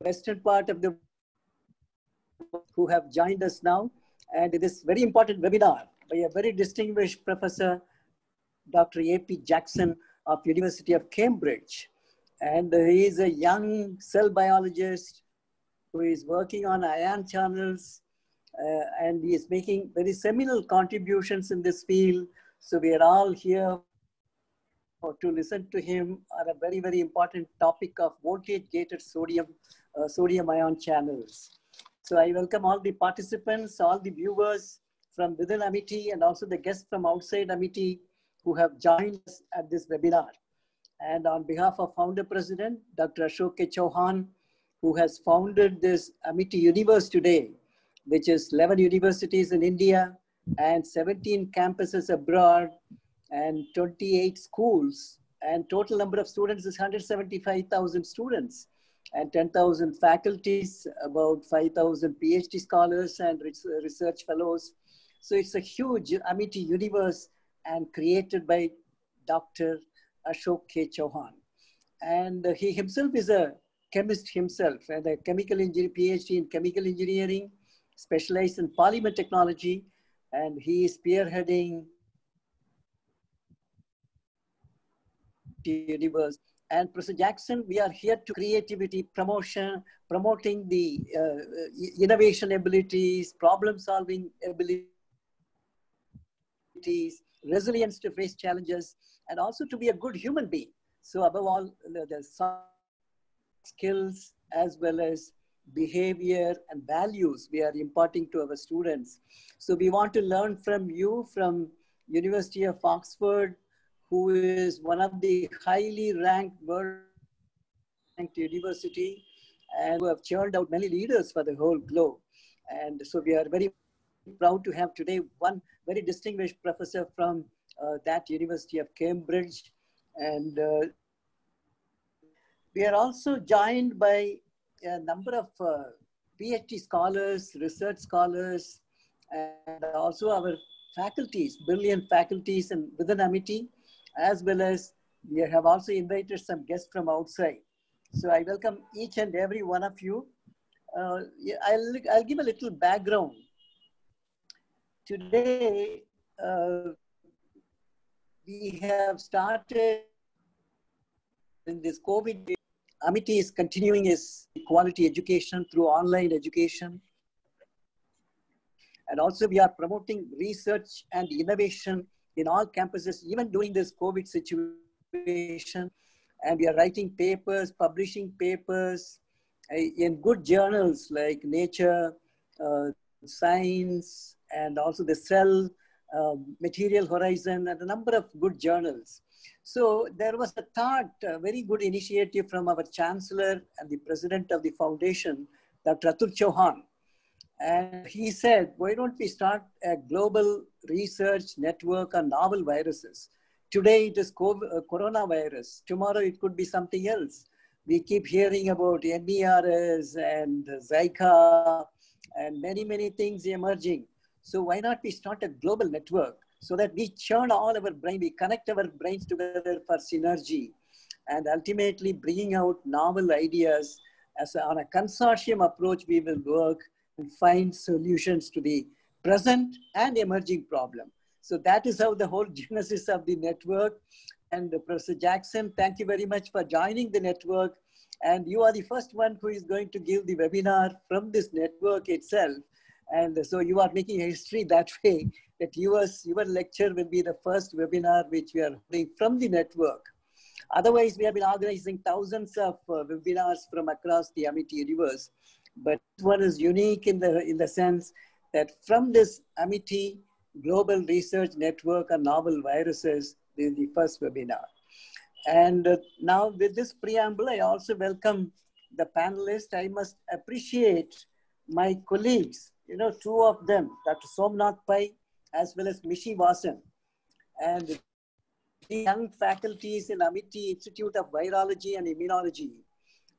western part of the who have joined us now. And this very important webinar by a very distinguished professor, Dr. A.P. Jackson of University of Cambridge. And he is a young cell biologist who is working on ion channels uh, and he is making very seminal contributions in this field. So we are all here to listen to him on a very, very important topic of voltage-gated sodium, uh, sodium ion channels. So I welcome all the participants, all the viewers from within Amity and also the guests from outside Amity who have joined us at this webinar. And on behalf of founder president, Dr. Ashok. Chauhan, who has founded this Amity Universe today, which is 11 universities in India and 17 campuses abroad and 28 schools. And total number of students is 175,000 students and 10,000 faculties, about 5,000 PhD scholars and research fellows. So it's a huge Amity universe and created by Dr. Ashok K. Chauhan. And he himself is a chemist himself and a chemical engineer, PhD in chemical engineering, specialized in polymer technology, and he is spearheading universe. And Professor Jackson, we are here to creativity, promotion, promoting the uh, innovation abilities, problem solving abilities, resilience to face challenges, and also to be a good human being. So above all, the skills as well as behavior and values we are imparting to our students. So we want to learn from you from University of Oxford, who is one of the highly ranked world ranked university and who have churned out many leaders for the whole globe. And so we are very proud to have today one very distinguished professor from uh, that University of Cambridge. And uh, we are also joined by a number of uh, PhD scholars, research scholars, and also our faculties, brilliant faculties and within Amity, as well as we have also invited some guests from outside. So I welcome each and every one of you. Uh, I'll, I'll give a little background. Today, uh, we have started in this COVID Amity is continuing its quality education through online education. And also we are promoting research and innovation in all campuses, even during this COVID situation. And we are writing papers, publishing papers uh, in good journals like Nature, uh, Science, and also the Cell, uh, Material Horizon, and a number of good journals. So there was a thought, a very good initiative from our chancellor and the president of the foundation, Dr. Atul Chauhan. And he said, why don't we start a global research network on novel viruses? Today it is COVID, uh, coronavirus. Tomorrow it could be something else. We keep hearing about MERS and Zika and many, many things emerging. So why not we start a global network so that we churn all our brain, we connect our brains together for synergy and ultimately bringing out novel ideas as a, on a consortium approach, we will work and find solutions to the present and emerging problem. So that is how the whole genesis of the network. And Professor Jackson, thank you very much for joining the network. And you are the first one who is going to give the webinar from this network itself. And so you are making history that way that yours, your lecture will be the first webinar which we are doing from the network. Otherwise, we have been organizing thousands of uh, webinars from across the Amity universe. But this one is unique in the, in the sense that from this Amity Global Research Network on Novel Viruses, this is the first webinar. And uh, now with this preamble, I also welcome the panelists. I must appreciate my colleagues, you know, two of them, Dr. Somnath Pai as well as Mishi Vasan. And the young faculties in Amity Institute of Virology and Immunology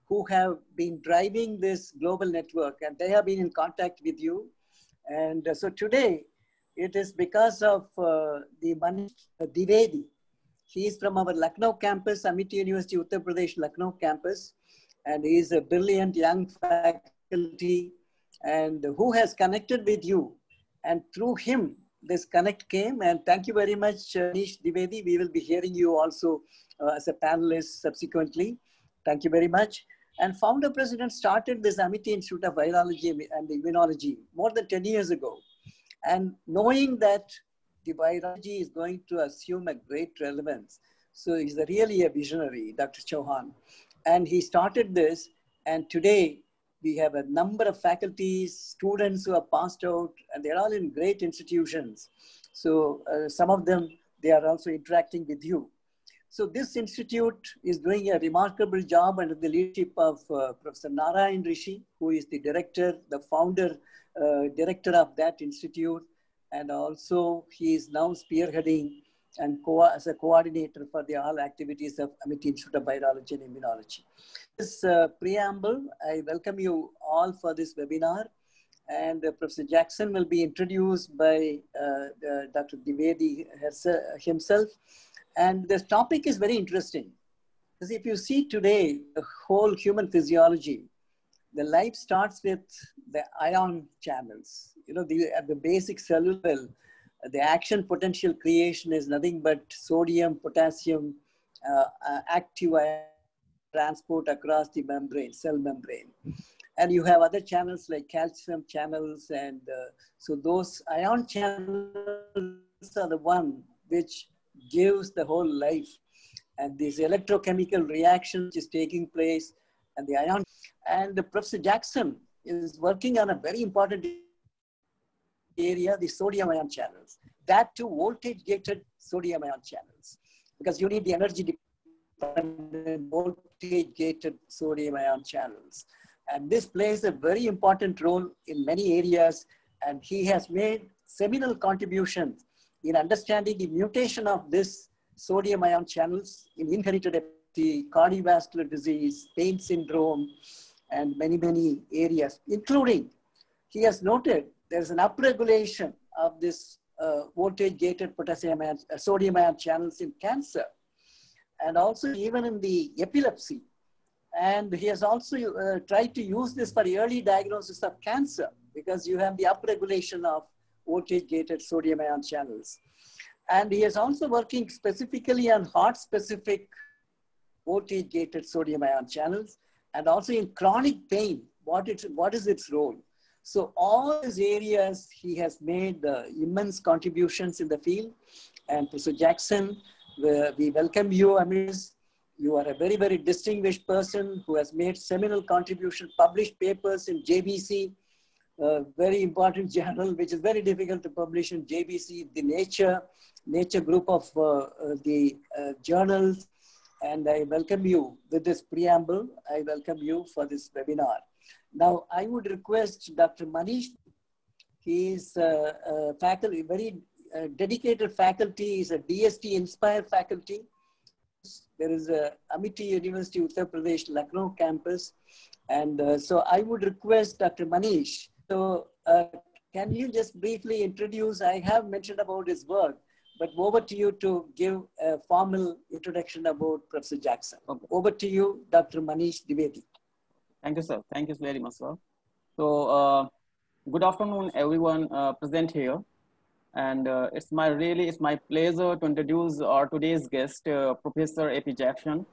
who have been driving this global network and they have been in contact with you. And uh, so today, it is because of uh, the Manish Dwivedi. He is from our Lucknow campus, Amity University, Uttar Pradesh, Lucknow campus. and he is a brilliant young faculty and who has connected with you. And through him, this connect came. And thank you very much, uh, Nish Dwivedi. We will be hearing you also uh, as a panelist subsequently. Thank you very much. And founder president started this Amity Institute of Virology and Immunology more than 10 years ago. And knowing that the virology is going to assume a great relevance. So he's a really a visionary, Dr. Chauhan. And he started this, and today we have a number of faculties, students who have passed out, and they're all in great institutions. So uh, some of them, they are also interacting with you. So this institute is doing a remarkable job under the leadership of uh, Professor Narayan Rishi, who is the director, the founder, uh, director of that institute. And also he is now spearheading and as a coordinator for the all activities of Amity Institute of Virology and Immunology. This uh, preamble, I welcome you all for this webinar. And uh, Professor Jackson will be introduced by uh, Dr. Dwivedi himself. And this topic is very interesting. Because if you see today, the whole human physiology, the life starts with the ion channels. You know, the, at the basic cellular the action potential creation is nothing but sodium, potassium, uh, uh, active transport across the membrane, cell membrane. And you have other channels like calcium channels. And uh, so those ion channels are the one which gives the whole life. And this electrochemical reaction which is taking place and the ion. And the Professor Jackson is working on a very important area, the sodium ion channels. That too, voltage gated sodium ion channels, because you need the energy dependent voltage gated sodium ion channels. And this plays a very important role in many areas. And he has made seminal contributions in understanding the mutation of this sodium ion channels in inherited the cardiovascular disease, pain syndrome, and many, many areas, including he has noted there's an upregulation of this uh, voltage gated potassium ion, uh, sodium ion channels in cancer and also even in the epilepsy. And he has also uh, tried to use this for early diagnosis of cancer because you have the upregulation of voltage gated sodium ion channels. And he is also working specifically on heart specific voltage gated sodium ion channels and also in chronic pain. What, it, what is its role? So all these areas, he has made uh, immense contributions in the field. And Professor Jackson, we welcome you, Amiz. You are a very, very distinguished person who has made seminal contribution, published papers in JBC, a very important journal, which is very difficult to publish in JBC, the Nature, Nature group of uh, uh, the uh, journals. And I welcome you with this preamble. I welcome you for this webinar. Now, I would request Dr. Manish. He is a, a faculty, very uh, dedicated faculty. He's a DST Inspire faculty. There is a Amity University, Uttar Pradesh, Lucknow campus. And uh, so I would request Dr. Manish. So uh, can you just briefly introduce, I have mentioned about his work, but over to you to give a formal introduction about Professor Jackson. Okay. Over to you, Dr. Manish Dwivedi. Thank you, sir. Thank you very much, sir. So, uh, good afternoon, everyone uh, present here. And uh, it's my really, it's my pleasure to introduce our today's guest, uh, Professor A.P. Jackson,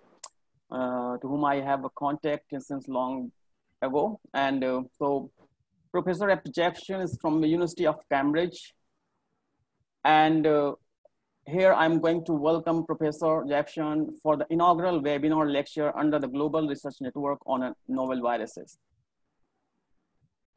uh, to whom I have a contact since long ago. And so, Professor A.P. Jackson is from the University of Cambridge. And uh, here I'm going to welcome Professor Jackson for the inaugural webinar lecture under the Global Research Network on Novel Viruses.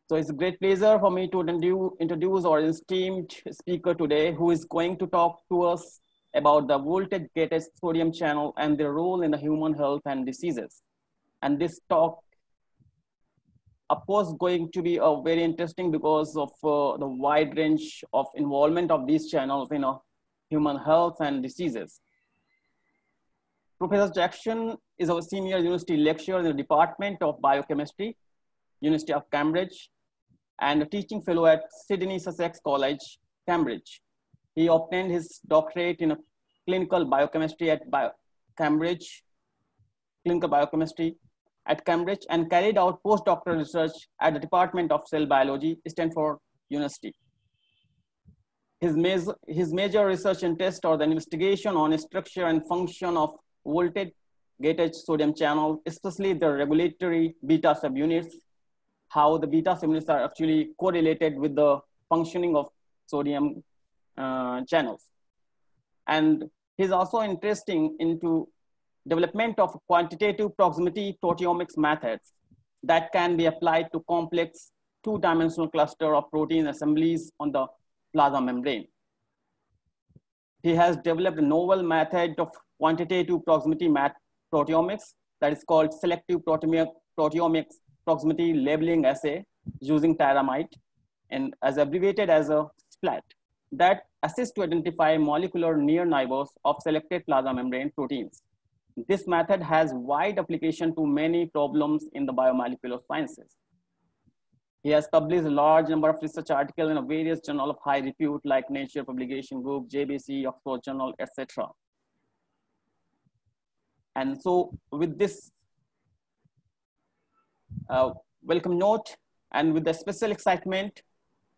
So it's a great pleasure for me to introduce our esteemed speaker today who is going to talk to us about the voltage gated sodium channel and their role in the human health and diseases. And this talk, of course, going to be uh, very interesting because of uh, the wide range of involvement of these channels in a human health and diseases. Professor Jackson is our senior university lecturer in the Department of Biochemistry, University of Cambridge, and a teaching fellow at Sidney Sussex College, Cambridge. He obtained his doctorate in clinical biochemistry at Bio Cambridge, clinical biochemistry, at Cambridge and carried out postdoctoral research at the Department of Cell Biology, Stanford University. His, major, his major research interests are the investigation on structure and function of voltage gated sodium channel, especially the regulatory beta subunits, how the beta subunits are actually correlated with the functioning of sodium uh, channels. And he's also interesting into development of quantitative proximity proteomics methods that can be applied to complex two-dimensional cluster of protein assemblies on the plasma membrane. He has developed a novel method of quantitative proximity proteomics that is called selective proteomics proximity labeling assay using tyramide and as abbreviated as a SPLAT that assists to identify molecular near neighbors of selected plasma membrane proteins. This method has wide application to many problems in the biomolecular sciences. He has published a large number of research articles in various journals of high repute like Nature Publication Group, JBC, Oxford Journal, etc. And so with this uh, welcome note and with the special excitement,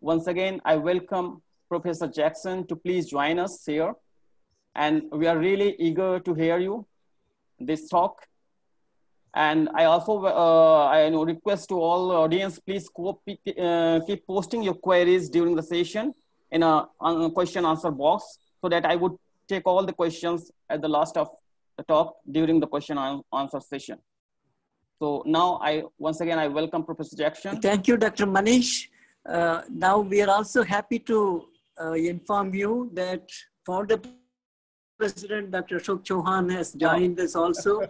once again, I welcome Professor Jackson to please join us here. And we are really eager to hear you this talk. And I also uh, I request to all audience, please uh, keep posting your queries during the session in a, a question answer box so that I would take all the questions at the last of the talk during the question answer session. So now I, once again, I welcome Professor Jackson. Thank you, Dr. Manish. Uh, now we are also happy to uh, inform you that founder President Dr. Ashok Chauhan has joined us also.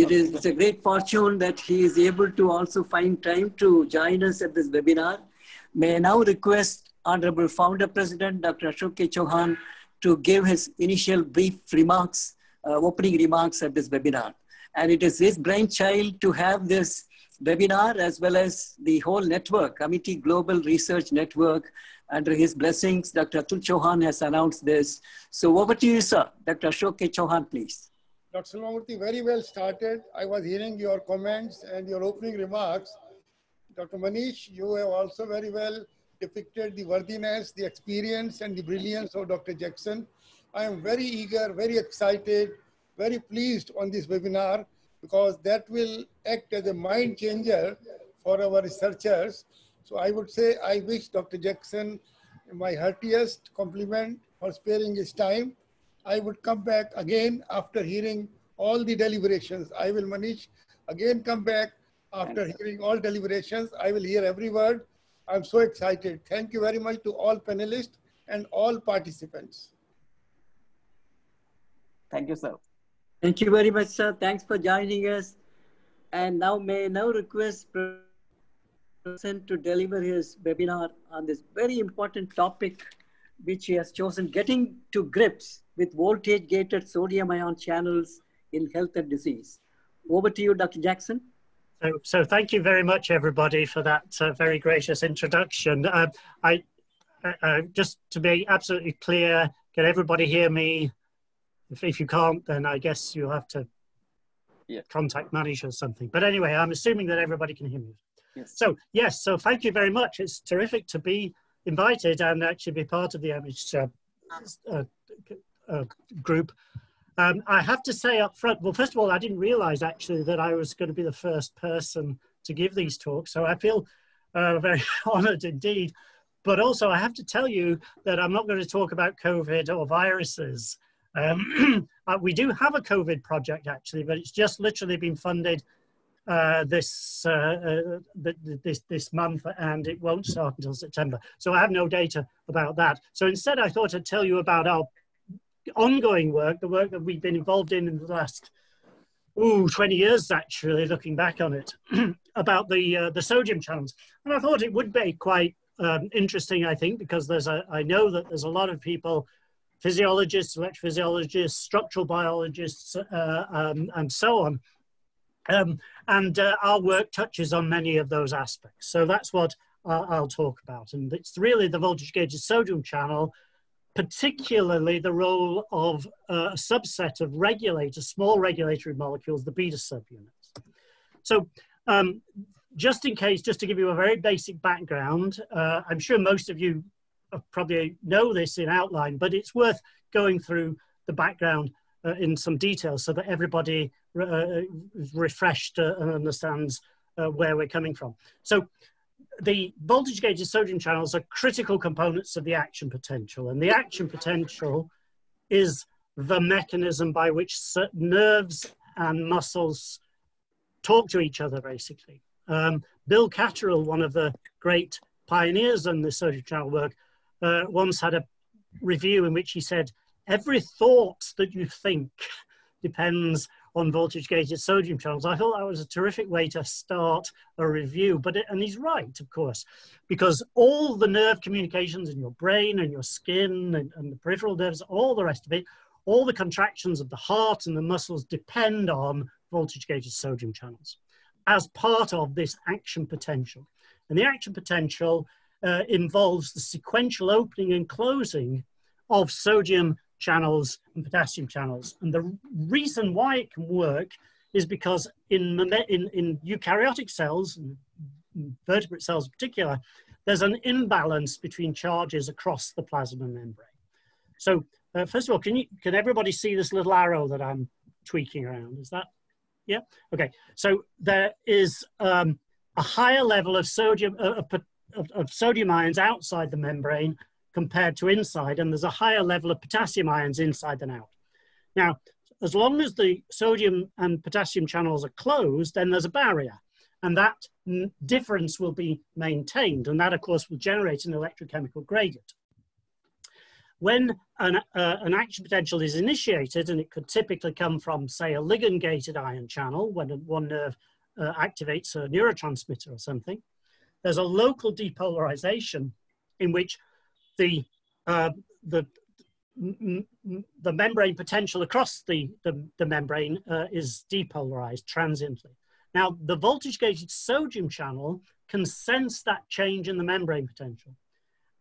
It is it's a great fortune that he is able to also find time to join us at this webinar. May I now request Honorable Founder President Dr. Ashok K. Chauhan to give his initial brief remarks, uh, opening remarks at this webinar. And it is his brainchild to have this webinar as well as the whole network, Amity Global Research Network, under his blessings, Dr. Atul Chauhan has announced this. So over to you, sir. Dr. Ashok K. Chauhan, please. Dr. Selvamurthy, very well started. I was hearing your comments and your opening remarks. Dr. Manish, you have also very well depicted the worthiness, the experience, and the brilliance of Dr. Jackson. I am very eager, very excited, very pleased on this webinar because that will act as a mind changer for our researchers so I would say I wish Dr. Jackson my heartiest compliment for sparing his time. I would come back again after hearing all the deliberations. I will, Manish, again come back after hearing all deliberations. I will hear every word. I'm so excited. Thank you very much to all panelists and all participants. Thank you, sir. Thank you very much, sir. Thanks for joining us. And now may I now request to deliver his webinar on this very important topic, which he has chosen, getting to grips with voltage-gated sodium ion channels in health and disease. Over to you, Dr. Jackson. So, so thank you very much, everybody, for that uh, very gracious introduction. Uh, I, uh, uh just to be absolutely clear, can everybody hear me? If, if you can't, then I guess you'll have to yeah. contact manager or something. But anyway, I'm assuming that everybody can hear me. So yes, so thank you very much. It's terrific to be invited and actually be part of the Image uh, uh, uh, group. Um, I have to say up front, well, first of all, I didn't realize actually that I was going to be the first person to give these talks. So I feel uh, very honored indeed. But also, I have to tell you that I'm not going to talk about COVID or viruses. Um, uh, we do have a COVID project actually, but it's just literally been funded uh, this, uh, uh this, this month and it won't start until September. So I have no data about that. So instead I thought I'd tell you about our ongoing work, the work that we've been involved in in the last ooh, 20 years actually, looking back on it, about the, uh, the sodium channels. And I thought it would be quite um, interesting, I think, because there's a, I know that there's a lot of people, physiologists, electrophysiologists, structural biologists, uh, um, and so on, um, and uh, our work touches on many of those aspects. So that's what uh, I'll talk about. And it's really the voltage gated sodium channel, particularly the role of uh, a subset of regulators, small regulatory molecules, the beta subunits. So um, just in case, just to give you a very basic background, uh, I'm sure most of you probably know this in outline, but it's worth going through the background uh, in some detail so that everybody uh, is refreshed uh, and understands uh, where we're coming from. So the voltage gated sodium channels are critical components of the action potential and the action potential is the mechanism by which nerves and muscles talk to each other basically. Um, Bill Catterall, one of the great pioneers in the sodium channel work, uh, once had a review in which he said, every thought that you think depends on voltage gated sodium channels. I thought that was a terrific way to start a review, but it, and he's right, of course, because all the nerve communications in your brain and your skin and, and the peripheral nerves, all the rest of it, all the contractions of the heart and the muscles depend on voltage gated sodium channels as part of this action potential. And the action potential uh, involves the sequential opening and closing of sodium channels and potassium channels. And the reason why it can work is because in, in, in eukaryotic cells, vertebrate cells in particular, there's an imbalance between charges across the plasma membrane. So uh, first of all, can you can everybody see this little arrow that I'm tweaking around? Is that yeah? Okay. So there is um, a higher level of sodium uh, of, of, sodium ions outside the membrane compared to inside, and there's a higher level of potassium ions inside than out. Now, as long as the sodium and potassium channels are closed, then there's a barrier, and that difference will be maintained, and that, of course, will generate an electrochemical gradient. When an, uh, an action potential is initiated, and it could typically come from, say, a ligand-gated ion channel, when one nerve uh, activates a neurotransmitter or something, there's a local depolarization in which the, uh, the, the membrane potential across the, the, the membrane uh, is depolarized transiently. Now, the voltage gated sodium channel can sense that change in the membrane potential.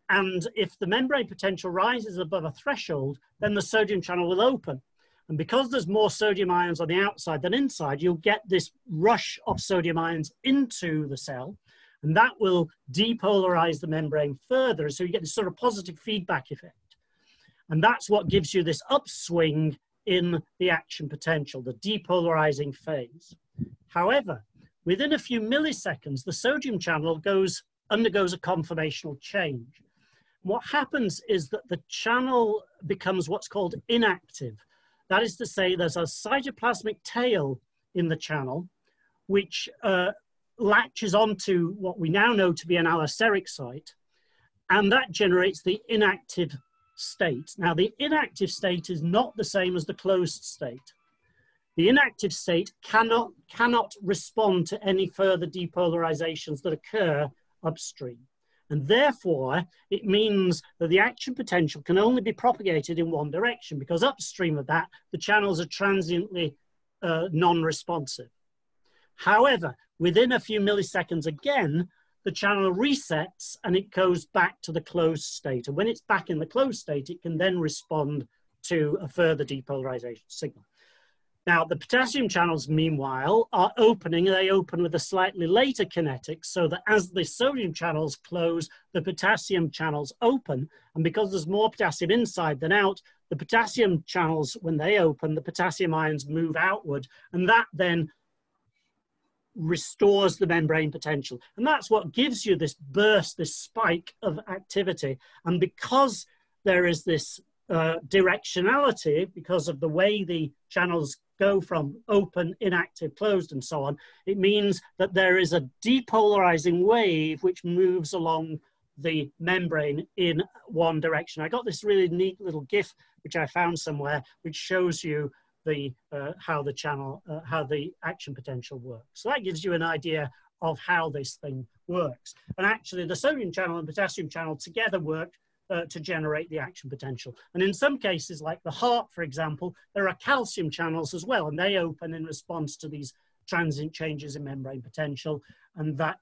And if the membrane potential rises above a threshold, then the sodium channel will open. And because there's more sodium ions on the outside than inside, you'll get this rush of sodium ions into the cell and that will depolarize the membrane further. So you get this sort of positive feedback effect. And that's what gives you this upswing in the action potential, the depolarizing phase. However, within a few milliseconds, the sodium channel goes undergoes a conformational change. What happens is that the channel becomes what's called inactive. That is to say, there's a cytoplasmic tail in the channel, which uh, latches onto what we now know to be an allosteric site, and that generates the inactive state. Now, the inactive state is not the same as the closed state. The inactive state cannot, cannot respond to any further depolarizations that occur upstream. And therefore, it means that the action potential can only be propagated in one direction because upstream of that, the channels are transiently uh, non-responsive. However, within a few milliseconds again, the channel resets and it goes back to the closed state. And when it's back in the closed state, it can then respond to a further depolarization signal. Now, the potassium channels, meanwhile, are opening. They open with a slightly later kinetics, so that as the sodium channels close, the potassium channels open. And because there's more potassium inside than out, the potassium channels, when they open, the potassium ions move outward. And that then restores the membrane potential. And that's what gives you this burst, this spike of activity. And because there is this uh, directionality, because of the way the channels go from open, inactive, closed, and so on, it means that there is a depolarizing wave which moves along the membrane in one direction. I got this really neat little GIF which I found somewhere, which shows you the uh, how the channel uh, how the action potential works. So that gives you an idea of how this thing works. And actually the sodium channel and potassium channel together work uh, to generate the action potential. And in some cases like the heart for example there are calcium channels as well and they open in response to these transient changes in membrane potential. And that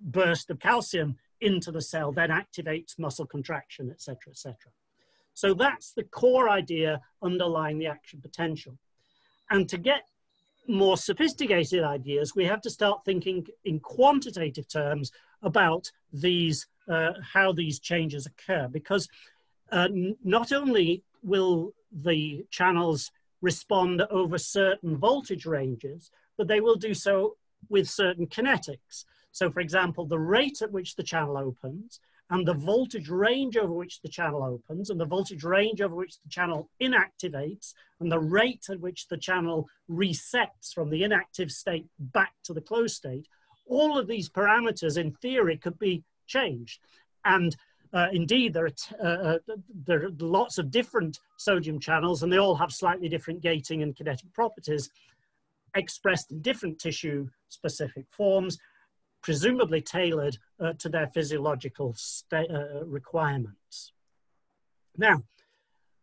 burst of calcium into the cell then activates muscle contraction etc etc so that's the core idea underlying the action potential. And to get more sophisticated ideas, we have to start thinking in quantitative terms about these, uh, how these changes occur, because uh, not only will the channels respond over certain voltage ranges, but they will do so with certain kinetics. So for example, the rate at which the channel opens and the voltage range over which the channel opens and the voltage range over which the channel inactivates and the rate at which the channel resets from the inactive state back to the closed state, all of these parameters in theory could be changed. And uh, indeed, there are, uh, uh, there are lots of different sodium channels and they all have slightly different gating and kinetic properties expressed in different tissue specific forms presumably tailored uh, to their physiological uh, requirements. Now,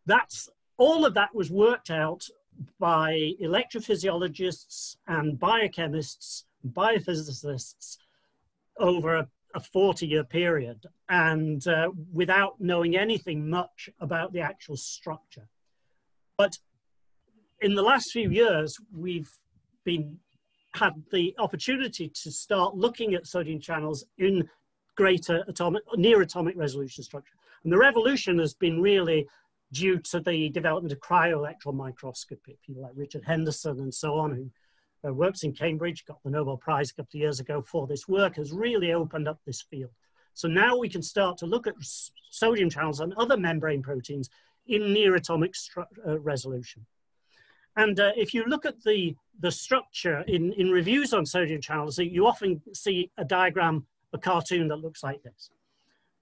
that's all of that was worked out by electrophysiologists and biochemists, biophysicists over a, a 40 year period and uh, without knowing anything much about the actual structure. But in the last few years, we've been had the opportunity to start looking at sodium channels in greater atomic, near atomic resolution structure. And the revolution has been really due to the development of cryo-electron microscopy. People like Richard Henderson and so on, who uh, works in Cambridge, got the Nobel Prize a couple of years ago for this work, has really opened up this field. So now we can start to look at sodium channels and other membrane proteins in near atomic uh, resolution. And uh, if you look at the, the structure in, in reviews on sodium channels, you often see a diagram, a cartoon that looks like this.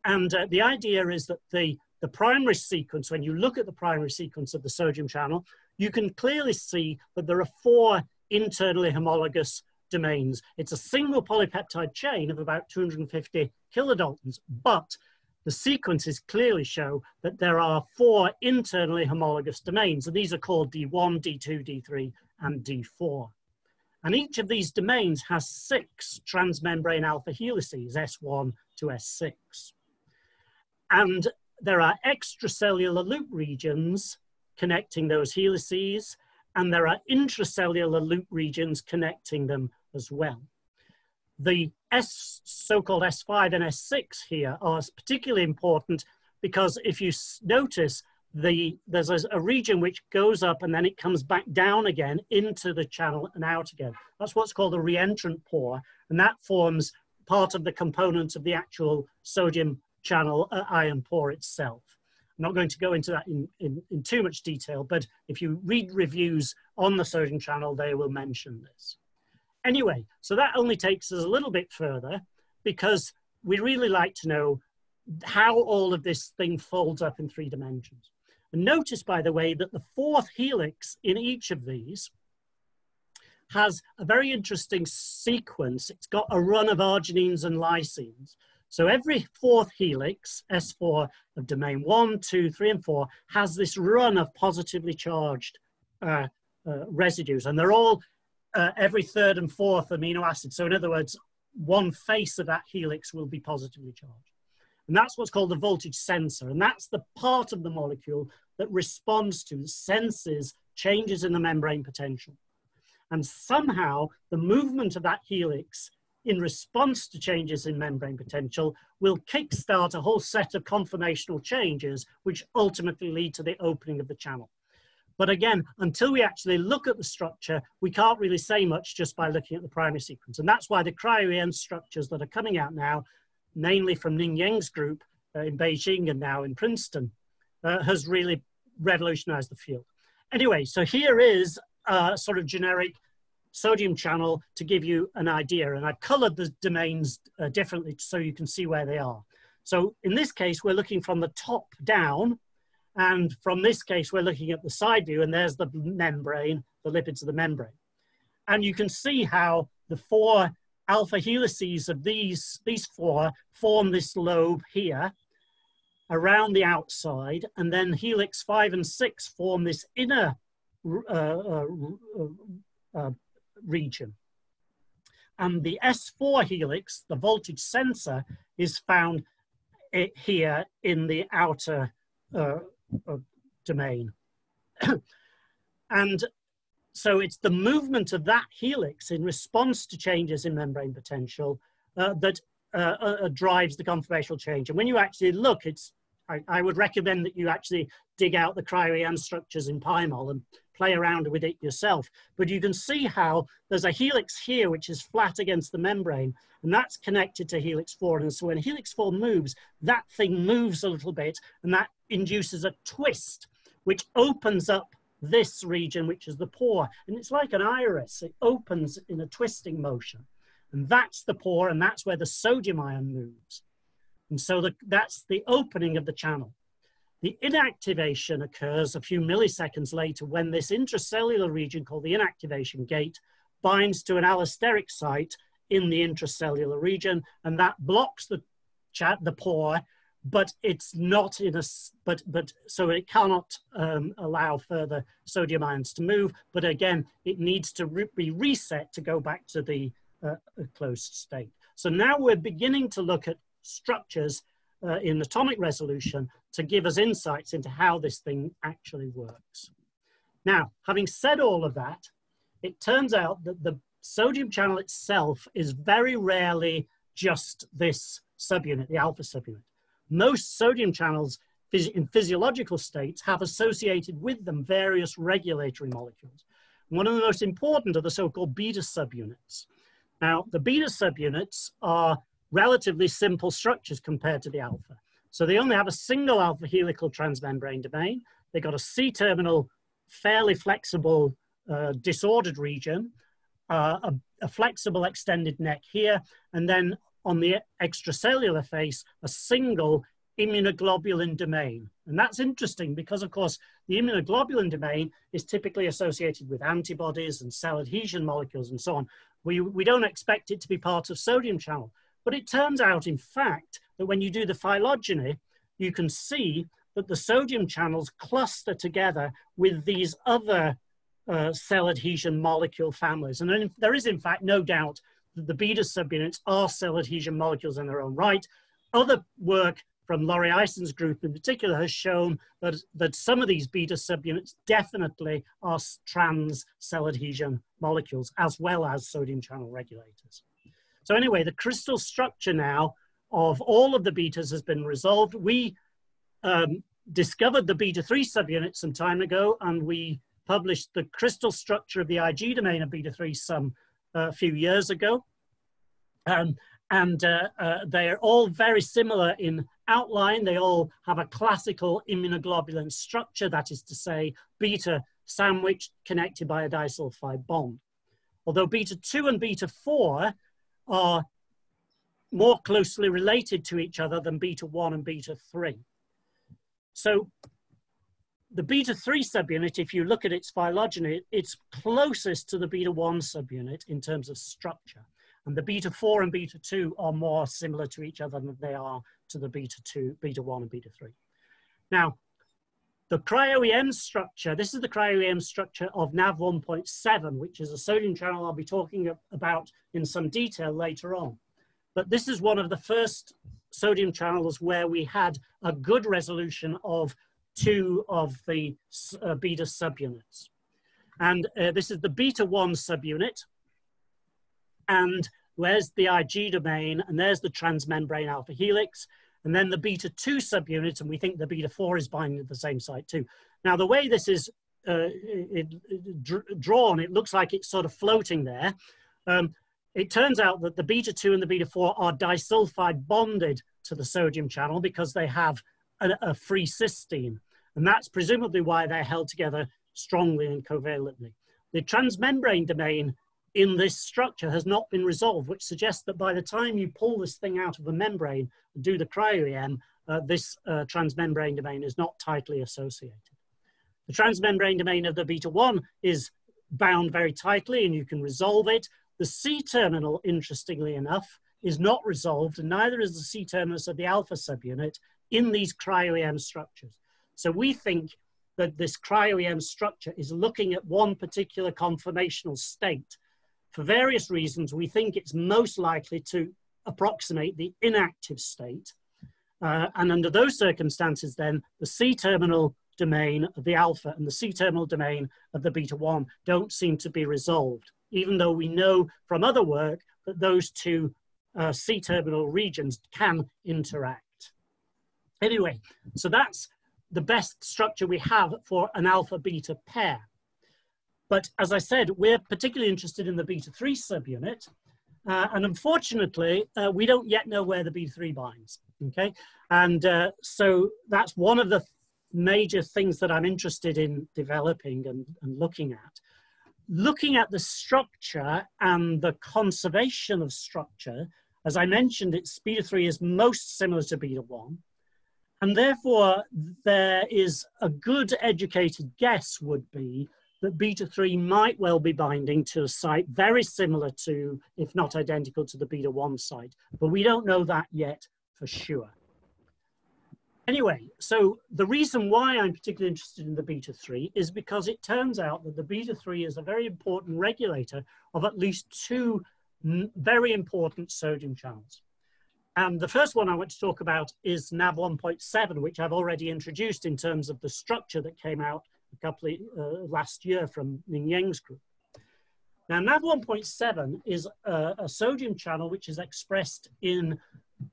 And uh, the idea is that the, the primary sequence, when you look at the primary sequence of the sodium channel, you can clearly see that there are four internally homologous domains. It's a single polypeptide chain of about 250 kilodaltons, but the sequences clearly show that there are four internally homologous domains, and these are called D1, D2, D3, and D4. And each of these domains has six transmembrane alpha helices, S1 to S6. And there are extracellular loop regions connecting those helices, and there are intracellular loop regions connecting them as well. The S, so-called S5 and S6 here are particularly important because if you notice, the, there's a, region which goes up and then it comes back down again into the channel and out again. That's what's called a reentrant pore, and that forms part of the component of the actual sodium channel uh, ion pore itself. I'm not going to go into that in, in, in too much detail, but if you read reviews on the sodium channel, they will mention this. Anyway, so that only takes us a little bit further because we really like to know how all of this thing folds up in three dimensions. And notice, by the way, that the fourth helix in each of these has a very interesting sequence. It's got a run of arginines and lysines. So every fourth helix, S4 of domain one, two, three, and four, has this run of positively charged uh, uh, residues. And they're all uh, every third and fourth amino acid. So in other words, one face of that helix will be positively charged. And that's what's called the voltage sensor. And that's the part of the molecule that responds to, senses changes in the membrane potential. And somehow the movement of that helix in response to changes in membrane potential will kickstart a whole set of conformational changes, which ultimately lead to the opening of the channel. But again, until we actually look at the structure, we can't really say much just by looking at the primary sequence. And that's why the cryo-EM structures that are coming out now, mainly from Nieng Yan's group uh, in Beijing and now in Princeton, uh, has really revolutionized the field. Anyway, so here is a sort of generic sodium channel to give you an idea. And I've colored the domains uh, differently so you can see where they are. So in this case, we're looking from the top down and from this case, we're looking at the side view, and there's the membrane, the lipids of the membrane. And you can see how the four alpha helices of these, these four form this lobe here around the outside, and then helix five and six form this inner uh, uh, uh, region. And the S4 helix, the voltage sensor, is found here in the outer uh, domain. and so it's the movement of that helix in response to changes in membrane potential uh, that uh, uh, drives the conformational change. And when you actually look, it's I, I, would recommend that you actually dig out the cryo-EM structures in PyMol and play around with it yourself. But you can see how there's a helix here which is flat against the membrane, and that's connected to helix 4. And so when helix 4 moves, that thing moves a little bit, and that induces a twist, which opens up this region, which is the pore. And it's like an iris, it opens in a twisting motion. And that's the pore, and that's where the sodium ion moves. And so the, that's the opening of the channel. The inactivation occurs a few milliseconds later when this intracellular region called the inactivation gate binds to an allosteric site in the intracellular region, and that blocks the chat, the pore, but it's not in a, but, but so it cannot um, allow further sodium ions to move, but again, it needs to re be reset to go back to the uh, closed state. So now we're beginning to look at structures uh, in atomic resolution to give us insights into how this thing actually works. Now, having said all of that, it turns out that the sodium channel itself is very rarely just this subunit, the alpha subunit. Most sodium channels in physiological states have associated with them various regulatory molecules. One of the most important are the so-called beta subunits. Now, the beta subunits are relatively simple structures compared to the alpha. So they only have a single alpha helical transmembrane domain. They've got a C-terminal, fairly flexible, uh, disordered region, uh, a, a, flexible extended neck here, and then on the extracellular face, a single immunoglobulin domain. And that's interesting because, of course, the immunoglobulin domain is typically associated with antibodies and cell adhesion molecules and so on. We, we don't expect it to be part of sodium channel. But it turns out, in fact, that when you do the phylogeny, you can see that the sodium channels cluster together with these other uh, cell adhesion molecule families. And there is, in fact, no doubt that the beta subunits are cell adhesion molecules in their own right. Other work from Lori Isom's group in particular has shown that, that some of these beta subunits definitely are trans cell adhesion molecules as well as sodium channel regulators. So anyway, the crystal structure now of all of the betas has been resolved. We um, discovered the beta 3 subunit some time ago, and we published the crystal structure of the IG domain of beta 3 some uh, few years ago. Um, and uh, uh, they're all very similar in outline. They all have a classical immunoglobulin structure, that is to say, beta sandwiched connected by a disulfide bond. Although beta 2 and beta 4 are more closely related to each other than beta 1 and beta 3. So the beta 3 subunit, if you look at its phylogeny, it's closest to the beta 1 subunit in terms of structure. And the beta 4 and beta 2 are more similar to each other than they are to the beta 2, beta 1 and beta 3. Now, the cryo-EM structure, this is the cryo-EM structure of NAV 1.7, which is a sodium channel I'll be talking about in some detail later on. But this is one of the first sodium channels where we had a good resolution of two of the uh, beta subunits. And uh, this is the beta 1 subunit. And where's the IG domain? And there's the transmembrane alpha helix and then the beta 2 subunit, and we think the beta 4 is binding at the same site too. Now, the way this is uh, it, it, drawn, it looks like it's sort of floating there. Um, it turns out that the beta 2 and the beta 4 are disulfide bonded to the sodium channel because they have a, a free cysteine. And that's presumably why they're held together strongly and covalently. The transmembrane domain in this structure has not been resolved, which suggests that by the time you pull this thing out of the membrane and do the cryo-EM, uh, this uh, transmembrane domain is not tightly associated. The transmembrane domain of the beta-1 is bound very tightly and you can resolve it. The C-terminal, interestingly enough, is not resolved and neither is the C-terminus of the alpha subunit in these cryo-EM structures. So we think that this cryo-EM structure is looking at one particular conformational state for various reasons, we think it's most likely to approximate the inactive state. Uh, and under those circumstances, then the C terminal domain of the alpha and the C-terminal domain of the beta-1 don't seem to be resolved, even though we know from other work that those two uh, C-terminal regions can interact. Anyway, so that's the best structure we have for an alpha-beta pair. But as I said, we're particularly interested in the beta-3 subunit, uh, and unfortunately, uh, we don't yet know where the beta-3 binds, okay? And uh, so that's one of the major things that I'm interested in developing and, and looking at. Looking at the structure and the conservation of structure, as I mentioned, it's beta-3 is most similar to beta-1. And therefore, there is a good educated guess would be that beta 3 might well be binding to a site very similar to, if not identical to the beta 1 site, but we don't know that yet for sure. Anyway, so the reason why I'm particularly interested in the beta 3 is because it turns out that the beta 3 is a very important regulator of at least two very important sodium channels. And the first one I want to talk about is NAV 1.7, which I've already introduced in terms of the structure that came out a couple of, uh, last year from Ning Yang's group. Now, NAV 1.7 is a, a, sodium channel which is expressed in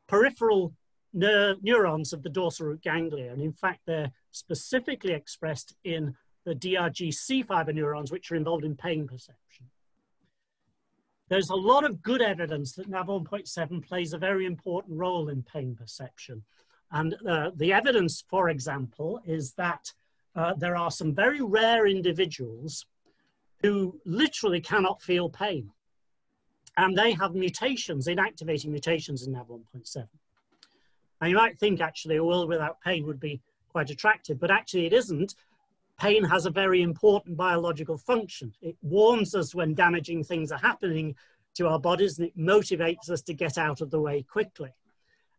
peripheral neurons of the dorsal root ganglia. And in fact, they're specifically expressed in the DRG C fiber neurons, which are involved in pain perception. There's a lot of good evidence that NAV 1.7 plays a very important role in pain perception. And uh, the evidence, for example, is that uh, there are some very rare individuals who literally cannot feel pain. And they have mutations, inactivating mutations in NAV 1.7. Now you might think actually a world without pain would be quite attractive, but actually it isn't. Pain has a very important biological function. It warns us when damaging things are happening to our bodies and it motivates us to get out of the way quickly.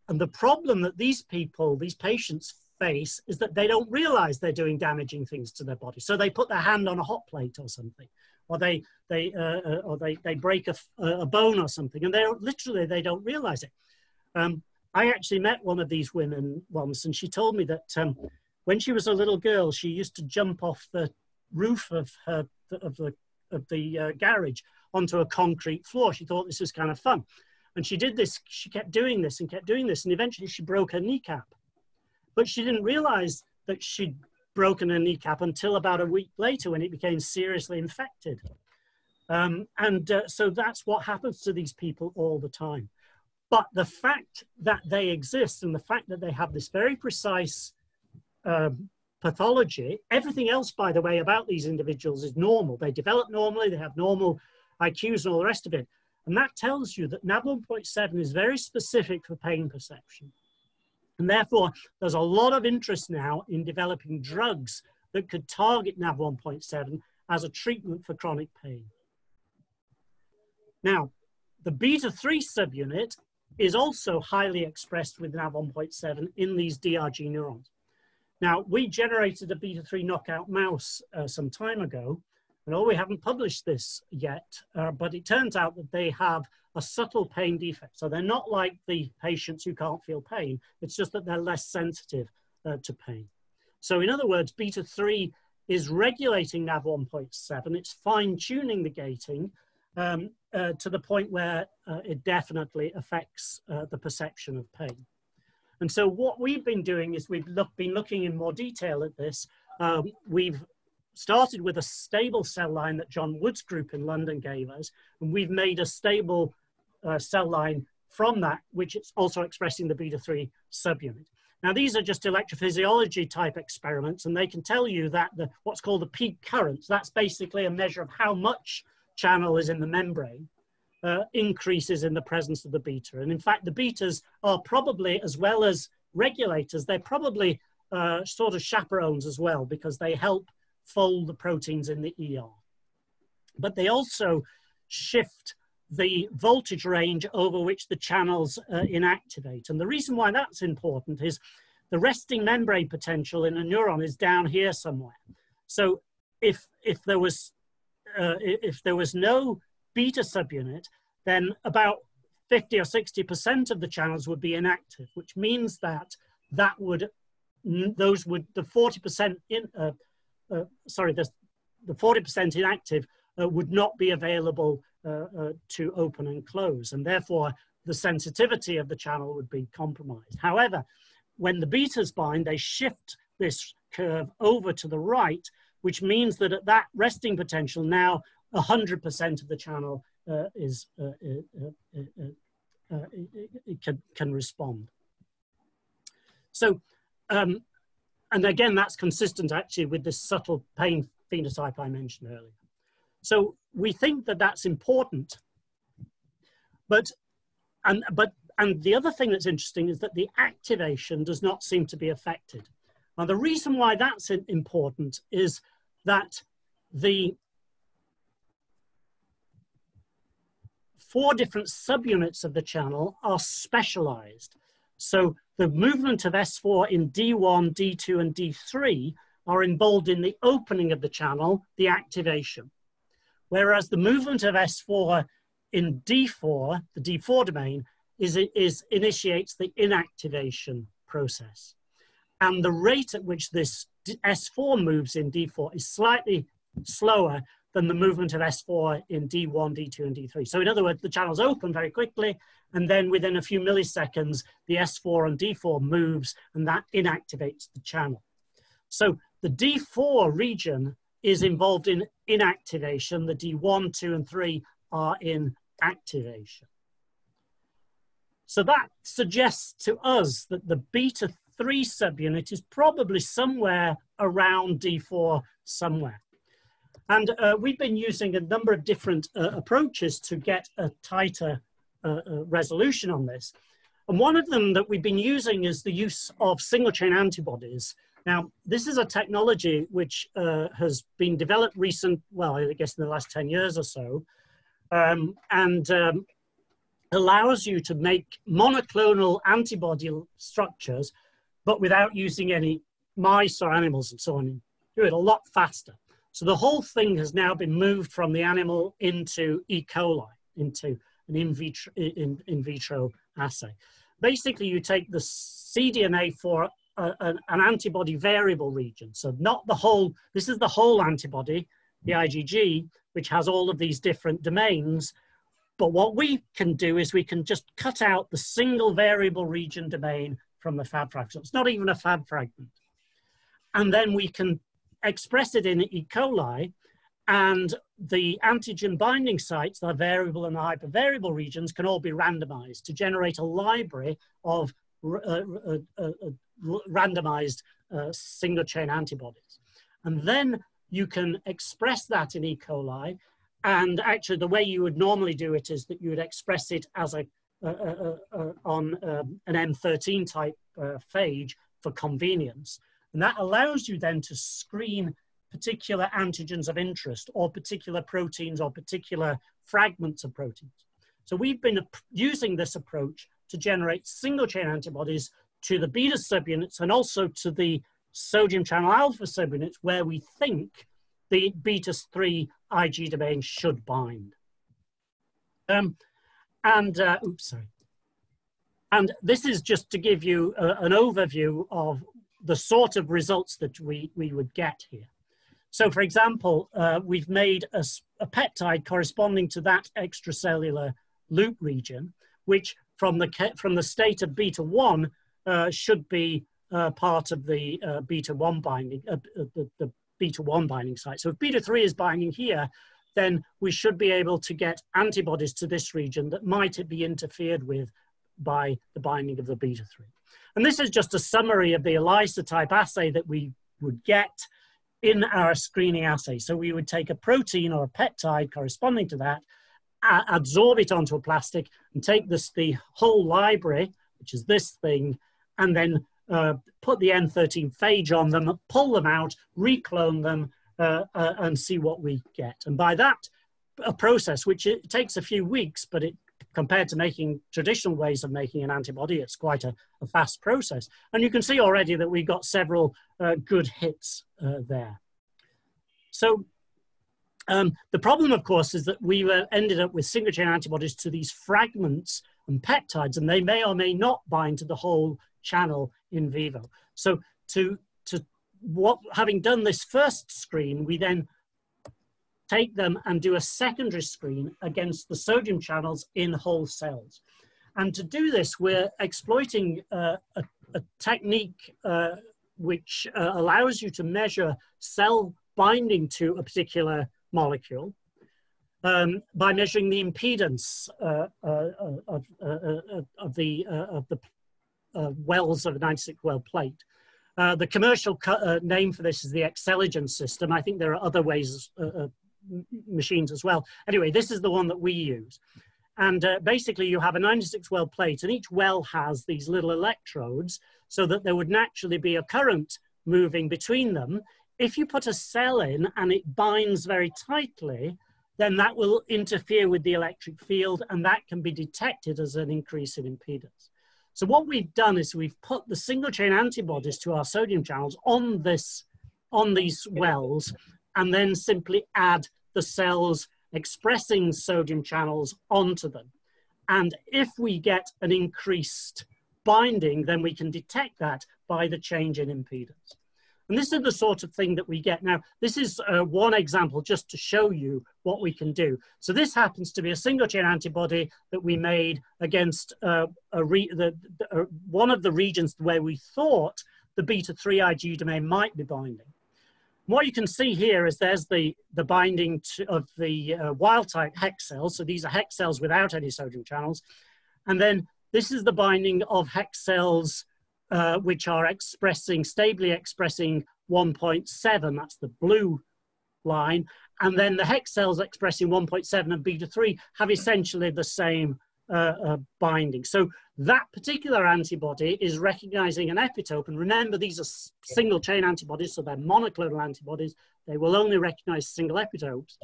And the problem that these people, these patients face is that they don't realize they're doing damaging things to their body. So they put their hand on a hot plate or something, or they, they, uh, uh or they, they break a, a bone or something and they literally, they don't realize it. Um, I actually met one of these women once and she told me that um, when she was a little girl, she used to jump off the roof of her of the of the uh, garage onto a concrete floor. She thought this was kind of fun, and she did this. She kept doing this and kept doing this, and eventually she broke her kneecap. But she didn't realize that she'd broken her kneecap until about a week later when it became seriously infected. Um, and uh, so that's what happens to these people all the time. But the fact that they exist and the fact that they have this very precise um, pathology. Everything else, by the way, about these individuals is normal. They develop normally, they have normal IQs and all the rest of it. And that tells you that NAV 1.7 is very specific for pain perception. And therefore, there's a lot of interest now in developing drugs that could target NAV 1.7 as a treatment for chronic pain. Now, the beta 3 subunit is also highly expressed with NAV 1.7 in these DRG neurons. Now, we generated a beta 3 knockout mouse uh, some time ago, and all we haven't published this yet, uh, but it turns out that they have a subtle pain defect. So they're not like the patients who can't feel pain, it's just that they're less sensitive uh, to pain. So, in other words, beta 3 is regulating NAV 1.7, it's fine tuning the gating. Um, uh, to the point where uh, it definitely affects uh, the perception of pain. And so what we've been doing is we've look, been looking in more detail at this. Um, we've started with a stable cell line that John Wood's group in London gave us, and we've made a stable uh, cell line from that, which is also expressing the beta-3 subunit. Now, these are just electrophysiology type experiments, and they can tell you that the, what's called the peak current, that's basically a measure of how much channel is in the membrane, uh, increases in the presence of the beta. And in fact, the betas are probably, as well as regulators, they're probably uh, sort of chaperones as well because they help fold the proteins in the ER. But they also shift the voltage range over which the channels uh, inactivate. And the reason why that's important is the resting membrane potential in a neuron is down here somewhere. So if, if there was uh, if there was no beta subunit, then about 50 or 60% of the channels would be inactive, which means that that would those would, the 40% in, uh, uh, sorry, the, the 40% inactive uh, would not be available uh, uh, to open and close. And therefore, the sensitivity of the channel would be compromised. However, when the betas bind, they shift this curve over to the right, which means that at that resting potential now 100% of the channel uh, is uh it can, can respond. So, um, and again, that's consistent actually with this subtle pain phenotype I mentioned earlier. So we think that that's important, but and but and the other thing that's interesting is that the activation does not seem to be affected. Now the reason why that's important is that the four different subunits of the channel are specialized. So the movement of S4 in D1, D2, and D3 are involved in the opening of the channel, the activation. Whereas the movement of S4 in D4, the D4 domain, is, is initiates the inactivation process. And the rate at which this S4 moves in D4 is slightly slower than the movement of S4 in D1, D2, and D3. So in other words, the channels open very quickly, and then within a few milliseconds, the S4 and D4 moves, and that inactivates the channel. So the D4 region is involved in inactivation. The D1, 2, and 3 are in activation. So that suggests to us that the beta 3 subunit is probably somewhere around D4 somewhere. And uh, we've been using a number of different uh, approaches to get a tighter uh, uh, resolution on this. And one of them that we've been using is the use of single chain antibodies. Now, this is a technology which uh, has been developed recent, well, I guess in the last 10 years or so, um, and um, allows you to make monoclonal antibody structures, but without using any mice or animals and so on. Do it a lot faster. So the whole thing has now been moved from the animal into E. coli, into an in vitro, in, in vitro assay. Basically, you take the cDNA for a, an, an antibody variable region. So not the whole, this is the whole antibody, the IgG, which has all of these different domains. But what we can do is we can just cut out the single variable region domain from the Fab fragment. So it's not even a Fab fragment. And then we can express it in E. coli, and the antigen binding sites, the variable and the hypervariable regions, can all be randomized to generate a library of uh, uh, uh, uh randomized uh, single chain antibodies. And then you can express that in E. coli. And actually, the way you would normally do it is that you would express it as a on um, an M13 type phage for convenience. And that allows you then to screen particular antigens of interest or particular proteins or particular fragments of proteins. So we've been using this approach to generate single chain antibodies to the beta subunits and also to the sodium channel alpha subunits where we think the beta 3 Ig domain should bind. Um, and, uh, oops, sorry. And this is just to give you a, an overview of the sort of results that we, we would get here. So for example, uh, we've made a, a, peptide corresponding to that extracellular loop region, which from the, from the state of beta 1 uh, should be uh, part of the uh, beta 1 binding, uh, the, the beta 1 binding site. So if beta 3 is binding here, then we should be able to get antibodies to this region that might be interfered with by the binding of the beta 3. And this is just a summary of the ELISA type assay that we would get in our screening assay. So we would take a protein or a peptide corresponding to that, absorb it onto a plastic, and take this the whole library, which is this thing, and then uh, put the N13 phage on them, pull them out, reclone them, uh, uh, and see what we get. And by that, a process which it takes a few weeks, but it compared to making traditional ways of making an antibody, it's quite a, a fast process. And you can see already that we got several uh, good hits uh, there. So um, the problem, of course, is that we ended up with single chain antibodies to these fragments and peptides, and they may or may not bind to the whole channel in vivo. So to, to what, having done this first screen, we then take them and do a secondary screen against the sodium channels in whole cells. And to do this, we're exploiting uh, a, a, technique uh, which uh, allows you to measure cell binding to a particular molecule um, by measuring the impedance uh, uh, of, uh, of, the, of the wells of a 96 well plate. the commercial name for this is the Xcelligent system. I think there are other ways, machines as well. Anyway, this is the one that we use. And uh, basically you have a 96 well plate and each well has these little electrodes so that there would naturally be a current moving between them. If you put a cell in and it binds very tightly, then that will interfere with the electric field and that can be detected as an increase in impedance. So what we've done is we've put the single chain antibodies to our sodium channels on this, on these wells, and then simply add the cells expressing sodium channels onto them. And if we get an increased binding, then we can detect that by the change in impedance. And this is the sort of thing that we get. Now, this is uh, one example just to show you what we can do. So this happens to be a single chain antibody that we made against uh, the, the, uh, one of the regions where we thought the beta-3 IgE domain might be binding. What you can see here is there's the, the binding to, of the uh, wild type hex cells. So these are hex cells without any sodium channels. And then this is the binding of hex cells uh, which are expressing, stably expressing 1.7, that's the blue line, and then the hex cells expressing 1.7 and beta 3 have essentially the same uh, uh, binding. So that particular antibody is recognizing an epitope, and remember these are single chain antibodies, so they're monoclonal antibodies. They will only recognize single epitopes.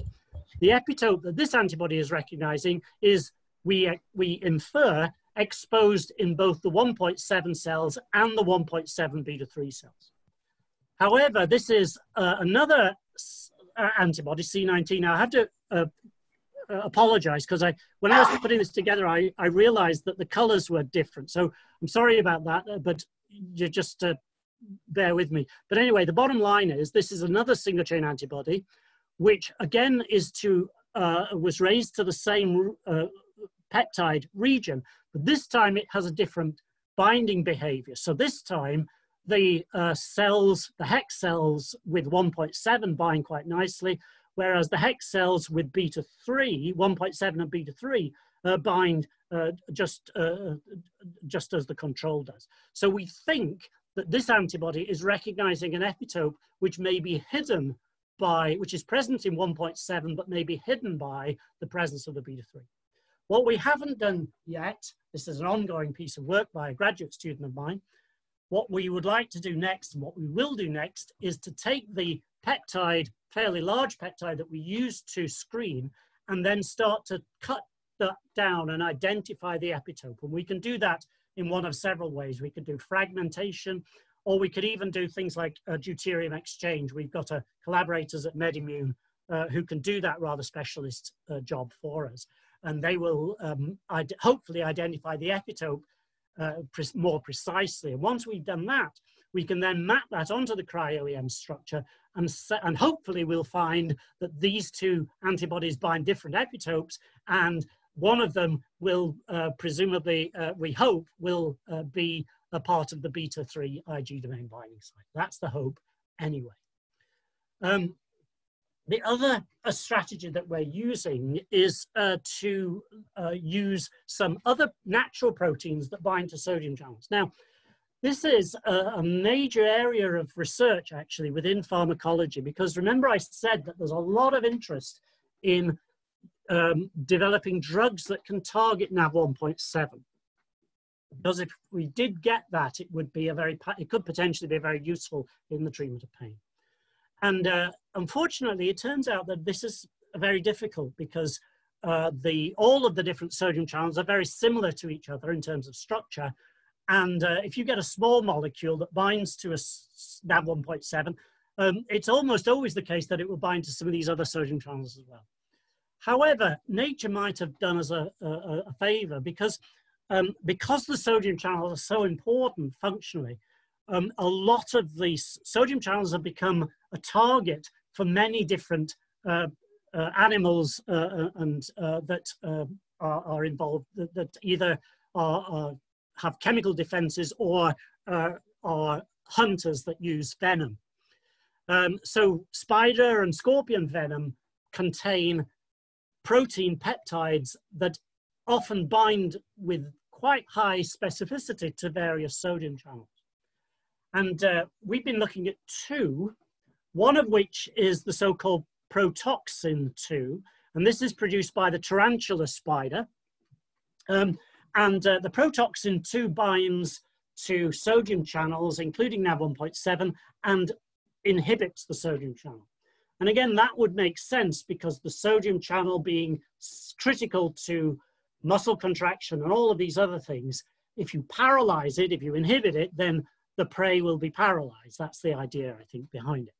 The epitope that this antibody is recognizing is, we, we infer, exposed in both the 1.7 cells and the 1.7 beta 3 cells. However, this is uh, another uh, antibody, C19. Now, I have to uh, uh apologize because I, when I was putting this together, I, I realized that the colors were different. So I'm sorry about that, uh, but you just uh, bear with me. But anyway, the bottom line is this is another single chain antibody, which again is to, was raised to the same peptide region, but this time it has a different binding behavior. So this time the uh, cells, the hex cells with 1.7 bind quite nicely, whereas the hex cells with beta 3, 1.7 and beta 3, uh, bind uh, just, uh, just as the control does. So we think that this antibody is recognizing an epitope which may be hidden by, which is present in 1.7, but may be hidden by the presence of the beta 3. What we haven't done yet, this is an ongoing piece of work by a graduate student of mine, what we would like to do next and what we will do next is to take the peptide, fairly large peptide that we use to screen and then start to cut that down and identify the epitope. And we can do that in one of several ways. We could do fragmentation, or we could even do things like a deuterium exchange. We've got a, collaborators at MedImmune uh, who can do that rather specialist uh, job for us and they will um, hopefully identify the epitope uh, pre more precisely. And once we've done that, we can then map that onto the cryo-EM structure and, and hopefully we'll find that these two antibodies bind different epitopes and one of them will uh, presumably, uh, we hope, will uh, be a part of the beta-3 Ig domain binding site. That's the hope anyway. Um, the other strategy that we're using is uh, to uh, use some other natural proteins that bind to sodium channels. Now, this is a, a, major area of research actually within pharmacology because remember I said that there's a lot of interest in um, developing drugs that can target NAV 1.7. Because if we did get that, it would be a very, it could potentially be very useful in the treatment of pain. And uh, unfortunately, it turns out that this is very difficult because uh, the, all of the different sodium channels are very similar to each other in terms of structure. And uh, if you get a small molecule that binds to a NAV 1.7, um, it's almost always the case that it will bind to some of these other sodium channels as well. However, nature might have done us a, a, a favor because, um, because the sodium channels are so important functionally, um, a lot of these sodium channels have become a target for many different uh, uh, animals uh, uh, and uh, that um, are, are, involved that, that either are, are, have chemical defenses or are hunters that use venom. Um, so spider and scorpion venom contain protein peptides that often bind with quite high specificity to various sodium channels. And uh, we've been looking at two, one of which is the so-called protoxin 2, and this is produced by the tarantula spider. Um, and uh, the protoxin 2 binds to sodium channels, including NAV1.7, and inhibits the sodium channel. And again, that would make sense because the sodium channel being critical to muscle contraction and all of these other things, if you paralyze it, if you inhibit it, then the prey will be paralyzed. That's the idea, I think, behind it.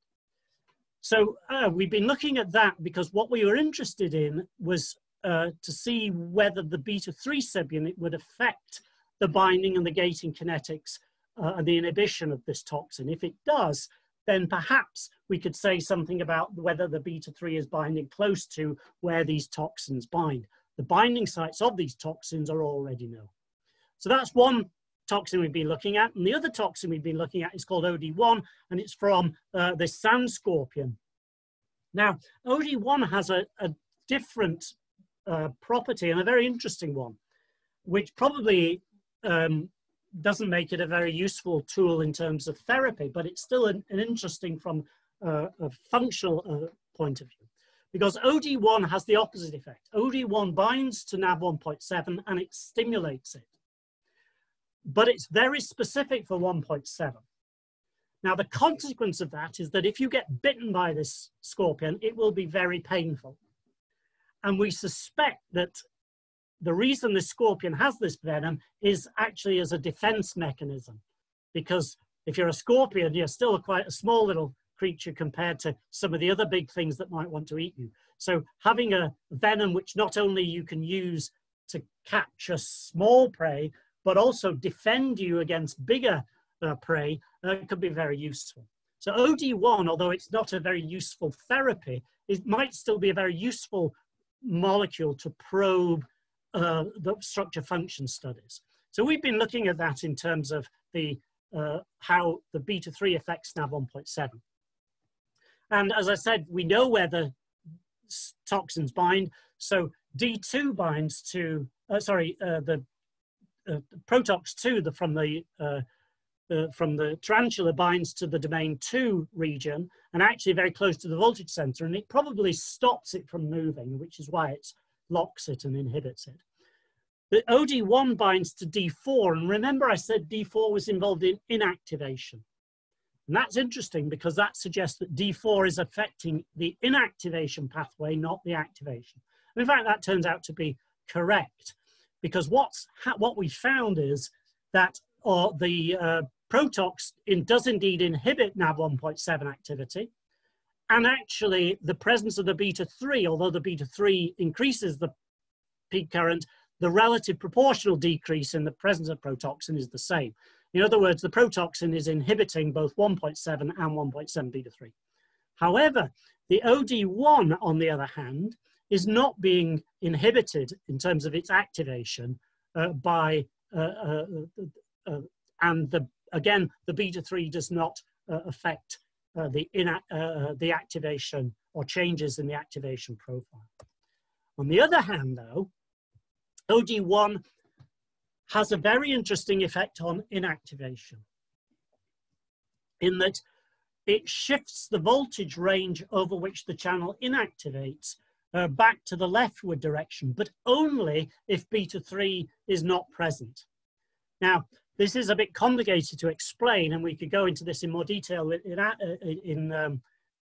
So uh, we've been looking at that because what we were interested in was uh, to see whether the beta-3 subunit would affect the binding and the gating kinetics uh, and the inhibition of this toxin. If it does, then perhaps we could say something about whether the beta-3 is binding close to where these toxins bind. The binding sites of these toxins are already known. So that's one toxin we've been looking at. And the other toxin we've been looking at is called OD1, and it's from uh, the sand scorpion. Now, OD1 has a, a different property and a very interesting one, which probably um, doesn't make it a very useful tool in terms of therapy, but it's still an, an interesting from uh, a functional uh, point of view. Because OD1 has the opposite effect. OD1 binds to NAV1.7 and it stimulates it but it's very specific for 1.7. Now, the consequence of that is that if you get bitten by this scorpion, it will be very painful. And we suspect that the reason this scorpion has this venom is actually as a defense mechanism. Because if you're a scorpion, you're still quite a small little creature compared to some of the other big things that might want to eat you. So having a venom which not only you can use to capture small prey, but also defend you against bigger uh, prey uh, could be very useful. So OD1, although it's not a very useful therapy, it might still be a very useful molecule to probe uh, the structure function studies. So we've been looking at that in terms of the uh, how the beta 3 affects NAV 1.7. And as I said, we know where the toxins bind. So D2 binds to, uh, sorry, uh, the uh, protox 2 the, from the uh, uh, from the tarantula binds to the domain 2 region and actually very close to the voltage center and it probably stops it from moving which is why it locks it and inhibits it. The OD1 binds to D4 and remember I said D4 was involved in inactivation. And that's interesting because that suggests that D4 is affecting the inactivation pathway, not the activation. And in fact, that turns out to be correct because what's what we found is that or the uh, protox in, does indeed inhibit NAV 1.7 activity. And actually, the presence of the beta 3, although the beta 3 increases the peak current, the relative proportional decrease in the presence of protoxin is the same. In other words, the protoxin is inhibiting both 1.7 and 1.7 beta 3. However, the OD1, on the other hand, is not being inhibited in terms of its activation uh, by, uh, uh, uh, uh and the, again, the beta 3 does not uh, affect uh, the, uh, the activation or changes in the activation profile. On the other hand, though, OD1 has a very interesting effect on inactivation in that it shifts the voltage range over which the channel inactivates uh, back to the leftward direction, but only if beta 3 is not present. Now, this is a bit complicated to explain, and we could go into this in more detail in, uh, in, um,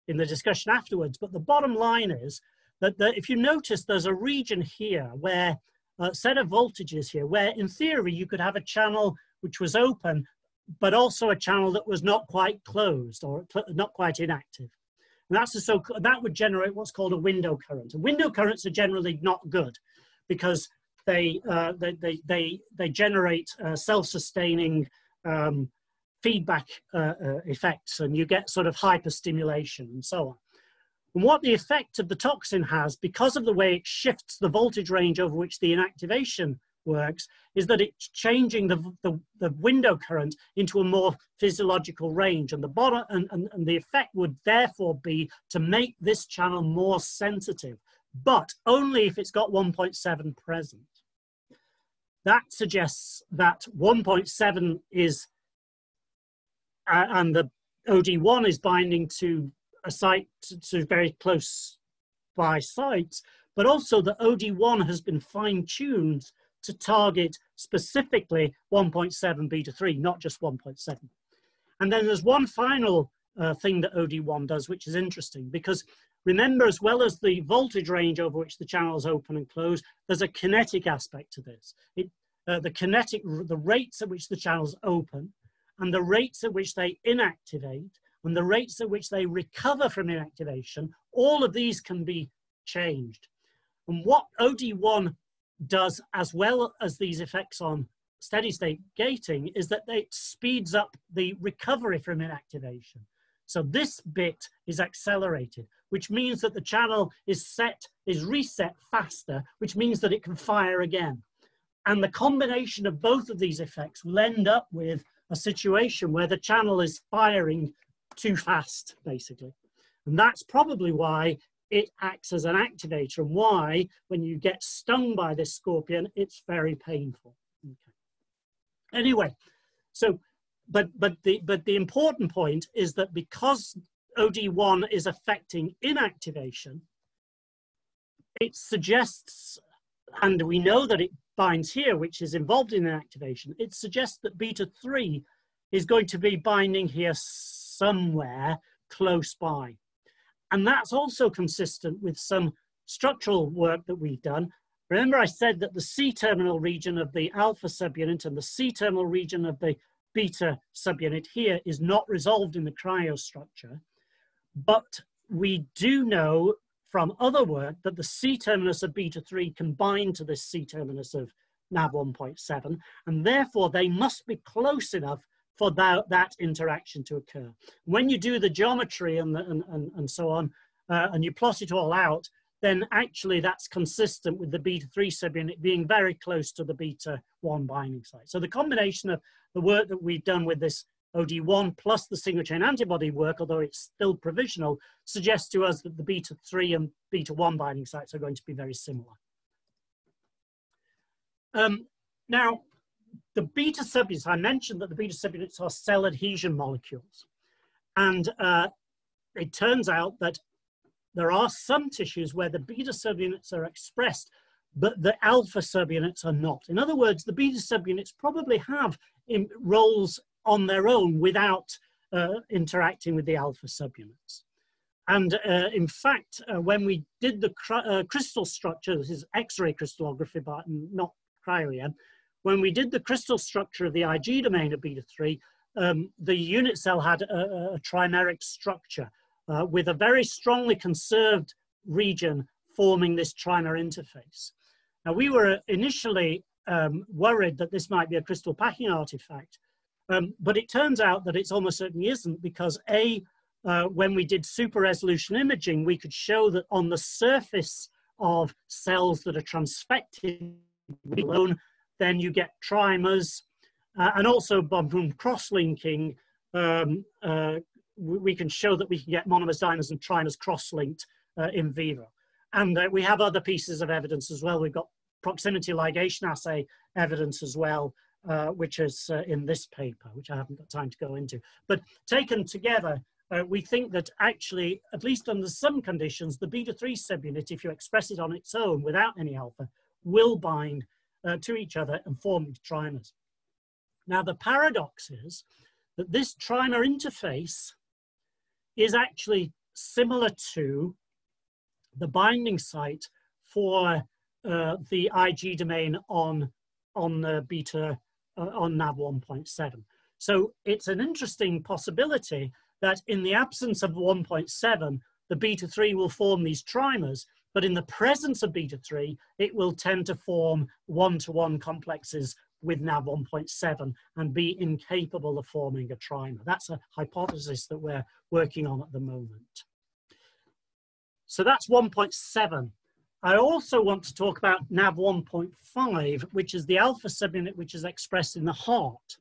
in the discussion afterwards, but the bottom line is that if you notice, there's a region here where a set of voltages here, where in theory you could have a channel which was open, but also a channel that was not quite closed or not quite inactive. And that's a so that would generate what's called a window current. And window currents are generally not good because they uh, they, they, they generate uh, self-sustaining um, feedback uh, uh, effects and you get sort of hyperstimulation and so on. And what the effect of the toxin has, because of the way it shifts the voltage range over which the inactivation works, is that it's changing the, the, the window current into a more physiological range. And the bottom and, and, and the effect would therefore be to make this channel more sensitive, but only if it's got 1.7 present. That suggests that 1.7 is, uh, and the OD1 is binding to a site to, very close by sites, but also the OD1 has been fine tuned to target specifically 1.7 beta 3, not just 1.7. And then there's one final uh, thing that OD1 does, which is interesting because remember, as well as the voltage range over which the channels open and close, there's a kinetic aspect to this. It, uh, the kinetic, the rates at which the channels open and the rates at which they inactivate and the rates at which they recover from inactivation, all of these can be changed. And what OD1 does, as well as these effects on steady state gating, is that it speeds up the recovery from inactivation. So this bit is accelerated, which means that the channel is set, is reset faster, which means that it can fire again. And the combination of both of these effects will end up with a situation where the channel is firing too fast, basically. And that's probably why it acts as an activator and why, when you get stung by this scorpion, it's very painful. Okay. Anyway, so, but, but, the, but the important point is that because OD1 is affecting inactivation, it suggests, and we know that it binds here, which is involved in inactivation, it suggests that beta 3 is going to be binding here somewhere close by. And that's also consistent with some structural work that we've done. Remember I said that the C-terminal region of the alpha subunit and the C-terminal region of the beta subunit here is not resolved in the cryostructure, but we do know from other work that the C-terminus of beta 3 can bind to this C-terminus of NAV 1.7, and therefore they must be close enough for that, that interaction to occur. When you do the geometry and, the, and, and, and so on, uh, and you plot it all out, then actually that's consistent with the beta 3 subunit being very close to the beta 1 binding site. So the combination of the work that we've done with this OD1 plus the single chain antibody work, although it's still provisional, suggests to us that the beta 3 and beta 1 binding sites are going to be very similar. Um, now, the beta subunits, I mentioned that the beta subunits are cell adhesion molecules. And uh, it turns out that there are some tissues where the beta subunits are expressed, but the alpha subunits are not. In other words, the beta subunits probably have roles on their own without uh, interacting with the alpha subunits. And uh, in fact, uh, when we did the uh, crystal structure, this is X-ray crystallography, but not cryo-EM, when we did the crystal structure of the Ig domain of beta 3, um, the unit cell had a, a trimeric structure uh, with a very strongly conserved region forming this trimer interface. Now, we were initially um, worried that this might be a crystal packing artifact, um, but it turns out that it's almost certainly isn't because A, uh, when we did super resolution imaging, we could show that on the surface of cells that are transfected alone, then you get trimers, uh, and also from cross-linking, um, uh, we can show that we can get monomers, dimers, and trimers cross-linked uh, in vivo. And uh, we have other pieces of evidence as well. We've got proximity ligation assay evidence as well, uh, which is uh, in this paper, which I haven't got time to go into. But taken together, uh, we think that actually, at least under some conditions, the beta-3 subunit, if you express it on its own without any alpha, will bind uh, to each other and form these trimers. Now the paradox is that this trimer interface is actually similar to the binding site for uh, the IG domain on, on the beta, uh, on NAV 1.7. So it's an interesting possibility that in the absence of 1.7, the beta 3 will form these trimers, but in the presence of beta 3, it will tend to form one to one complexes with NAV 1.7 and be incapable of forming a trimer. That's a hypothesis that we're working on at the moment. So that's 1.7. I also want to talk about NAV 1.5, which is the alpha subunit which is expressed in the heart.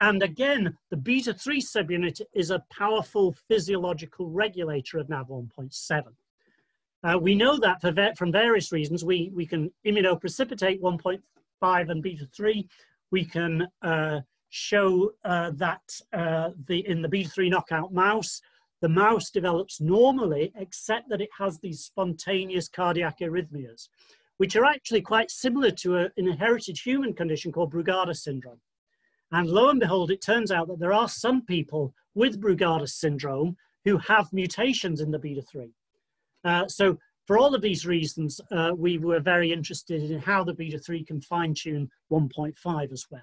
And again, the beta 3 subunit is a powerful physiological regulator of NAV 1.7. Uh, we know that for from various reasons. We, we can immunoprecipitate 1.5 and beta 3. We can uh, show uh, that uh, the, in the beta 3 knockout mouse, the mouse develops normally, except that it has these spontaneous cardiac arrhythmias, which are actually quite similar to an inherited human condition called Brugada syndrome. And lo and behold, it turns out that there are some people with Brugada syndrome who have mutations in the beta 3. Uh, so, for all of these reasons, uh, we were very interested in how the beta 3 can fine tune 1.5 as well.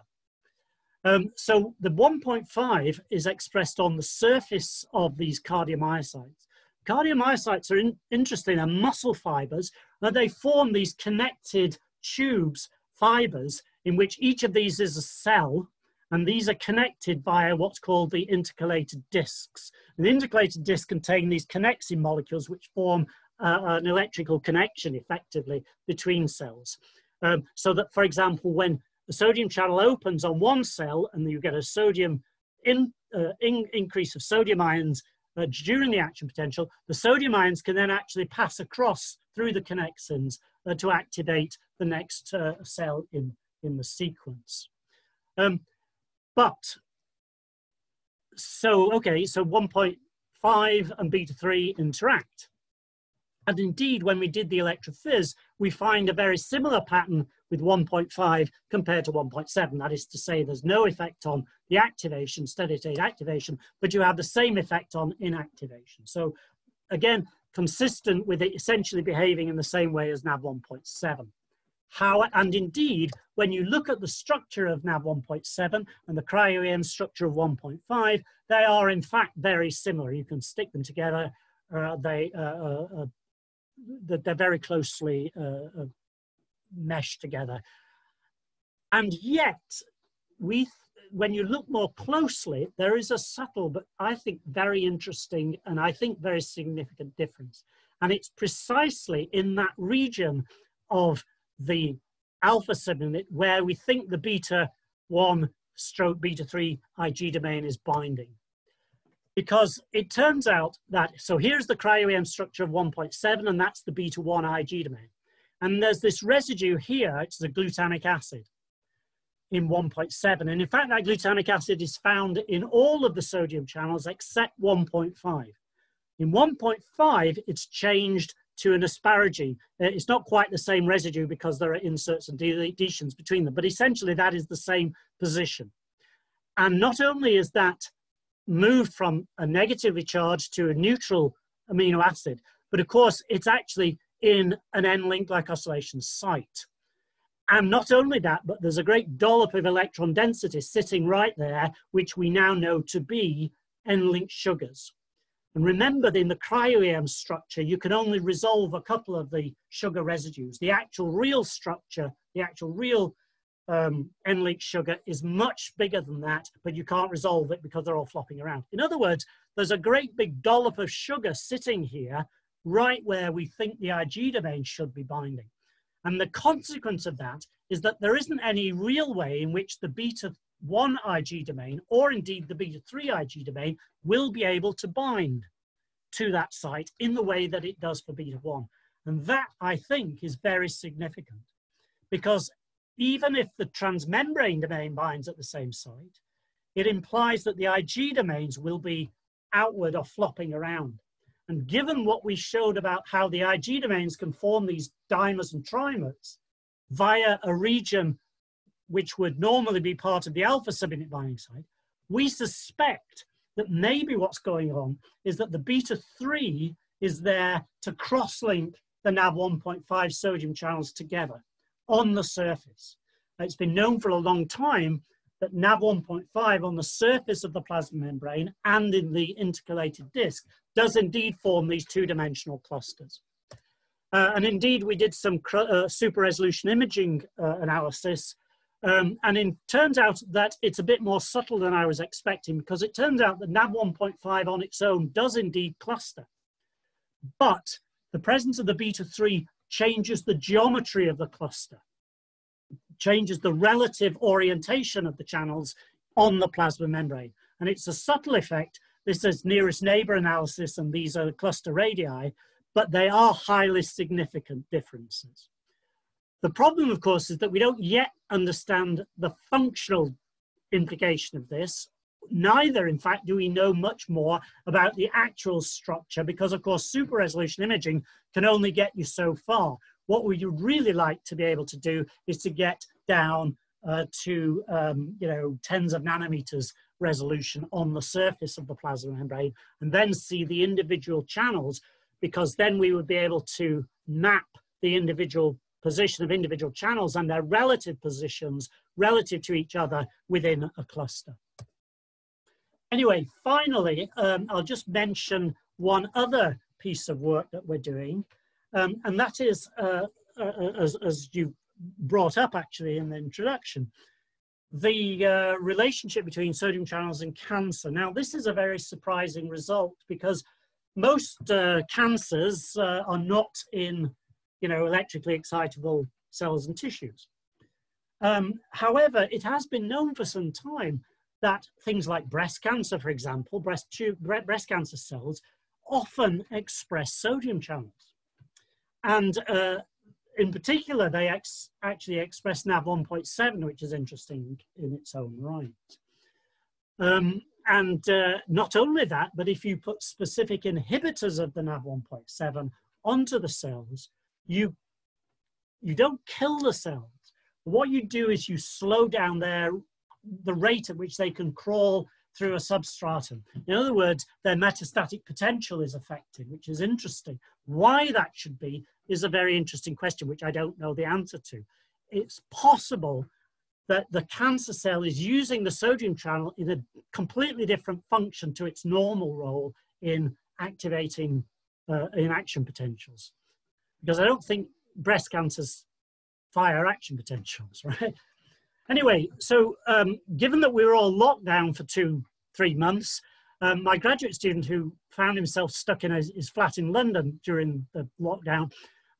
Um, so the 1.5 is expressed on the surface of these cardiomyocytes. Cardiomyocytes are in, interesting, are muscle fibers, and they form these connected tubes, fibers, in which each of these is a cell, and these are connected via what's called the intercalated discs. The intercalated discs contain these connexin molecules which form uh, an electrical connection effectively between cells. Um, so that, for example, when the sodium channel opens on one cell and you get a sodium in, uh, in increase of sodium ions uh, during the action potential, the sodium ions can then actually pass across through the connexins uh, to activate the next uh, cell in, in the sequence. Um, but, so, okay, so 1.5 and beta 3 interact. And indeed, when we did the electrophys, we find a very similar pattern with 1.5 compared to 1.7. That is to say, there's no effect on the activation, steady state activation, but you have the same effect on inactivation. So again, consistent with it essentially behaving in the same way as NAV 1.7. How, and indeed, when you look at the structure of NAV 1.7 and the cryo-EM structure of 1.5, they are in fact very similar. You can stick them together. Uh, they, uh, uh, uh they're very closely uh, uh, mesh together. And yet, we, when you look more closely, there is a subtle, but I think very interesting and I think very significant difference. And it's precisely in that region of the alpha subunit where we think the beta 1 stroke beta 3 Ig domain is binding. Because it turns out that, so here's the cryo-EM structure of 1.7, and that's the beta 1 Ig domain. And there's this residue here, it's the glutamic acid in 1.7. And in fact, that glutamic acid is found in all of the sodium channels except 1.5. In 1.5, it's changed to an asparagine. Uh, it's not quite the same residue because there are inserts and deletions between them, but essentially that is the same position. And not only is that moved from a negatively charged to a neutral amino acid, but of course it's actually in an N-link glycosylation site. And not only that, but there's a great dollop of electron density sitting right there, which we now know to be N-linked sugars. And remember in the cryo-EM structure, you can only resolve a couple of the sugar residues. The actual real structure, the actual real um, N-linked sugar is much bigger than that, but you can't resolve it because they're all flopping around. In other words, there's a great big dollop of sugar sitting here right where we think the Ig domain should be binding. And the consequence of that is that there isn't any real way in which the beta 1 Ig domain, or indeed the beta 3 Ig domain, will be able to bind to that site in the way that it does for beta 1. And that, I think, is very significant because even if the transmembrane domain binds at the same site, it implies that the Ig domains will be outward or flopping around. And given what we showed about how the Ig domains can form these dimers and trimers via a region which would normally be part of the alpha subunit binding site, we suspect that maybe what's going on is that the beta 3 is there to cross-link the NAV 1.5 sodium channels together on the surface. It's been known for a long time that NAV 1.5 on the surface of the plasma membrane and in the intercalated disc does indeed form these two-dimensional clusters. Uh, and indeed, we did some uh, super resolution imaging uh, analysis Um, and it turns out that it's a bit more subtle than I was expecting because it turns out that NAV 1.5 on its own does indeed cluster. But the presence of the beta 3 changes the geometry of the cluster, changes the relative orientation of the channels on the plasma membrane. And it's a subtle effect. This is nearest neighbor analysis, and these are the cluster radii, but they are highly significant differences. The problem, of course, is that we don't yet understand the functional implication of this. Neither, in fact, do we know much more about the actual structure because, of course, super resolution imaging can only get you so far. What we would really like to be able to do is to get down uh, to, um, you know, tens of nanometers resolution on the surface of the plasma membrane and then see the individual channels because then we would be able to map the individual position of individual channels and their relative positions relative to each other within a cluster. Anyway, finally, um, I'll just mention one other piece of work that we're doing, um, and that is, uh, uh, as, as you brought up actually in the introduction, the uh, relationship between sodium channels and cancer. Now, this is a very surprising result because most uh, cancers uh, are not in you know, electrically excitable cells and tissues. Um, however, it has been known for some time that things like breast cancer, for example, breast, breast cancer cells often express sodium channels. And uh, in particular, they ex actually express NAV 1.7, which is interesting in its own right. Um, and uh, not only that, but if you put specific inhibitors of the NAV 1.7 onto the cells, you you don't kill the cells. What you do is you slow down their the rate at which they can crawl through a substratum. In other words, their metastatic potential is affected, which is interesting. Why that should be is a very interesting question, which I don't know the answer to. It's possible that the cancer cell is using the sodium channel in a completely different function to its normal role in activating uh, in action potentials because I don't think breast cancers fire action potentials, right? Anyway, so um, given that we were all locked down for two, three months, um, my graduate student who found himself stuck in his, his, flat in London during the lockdown,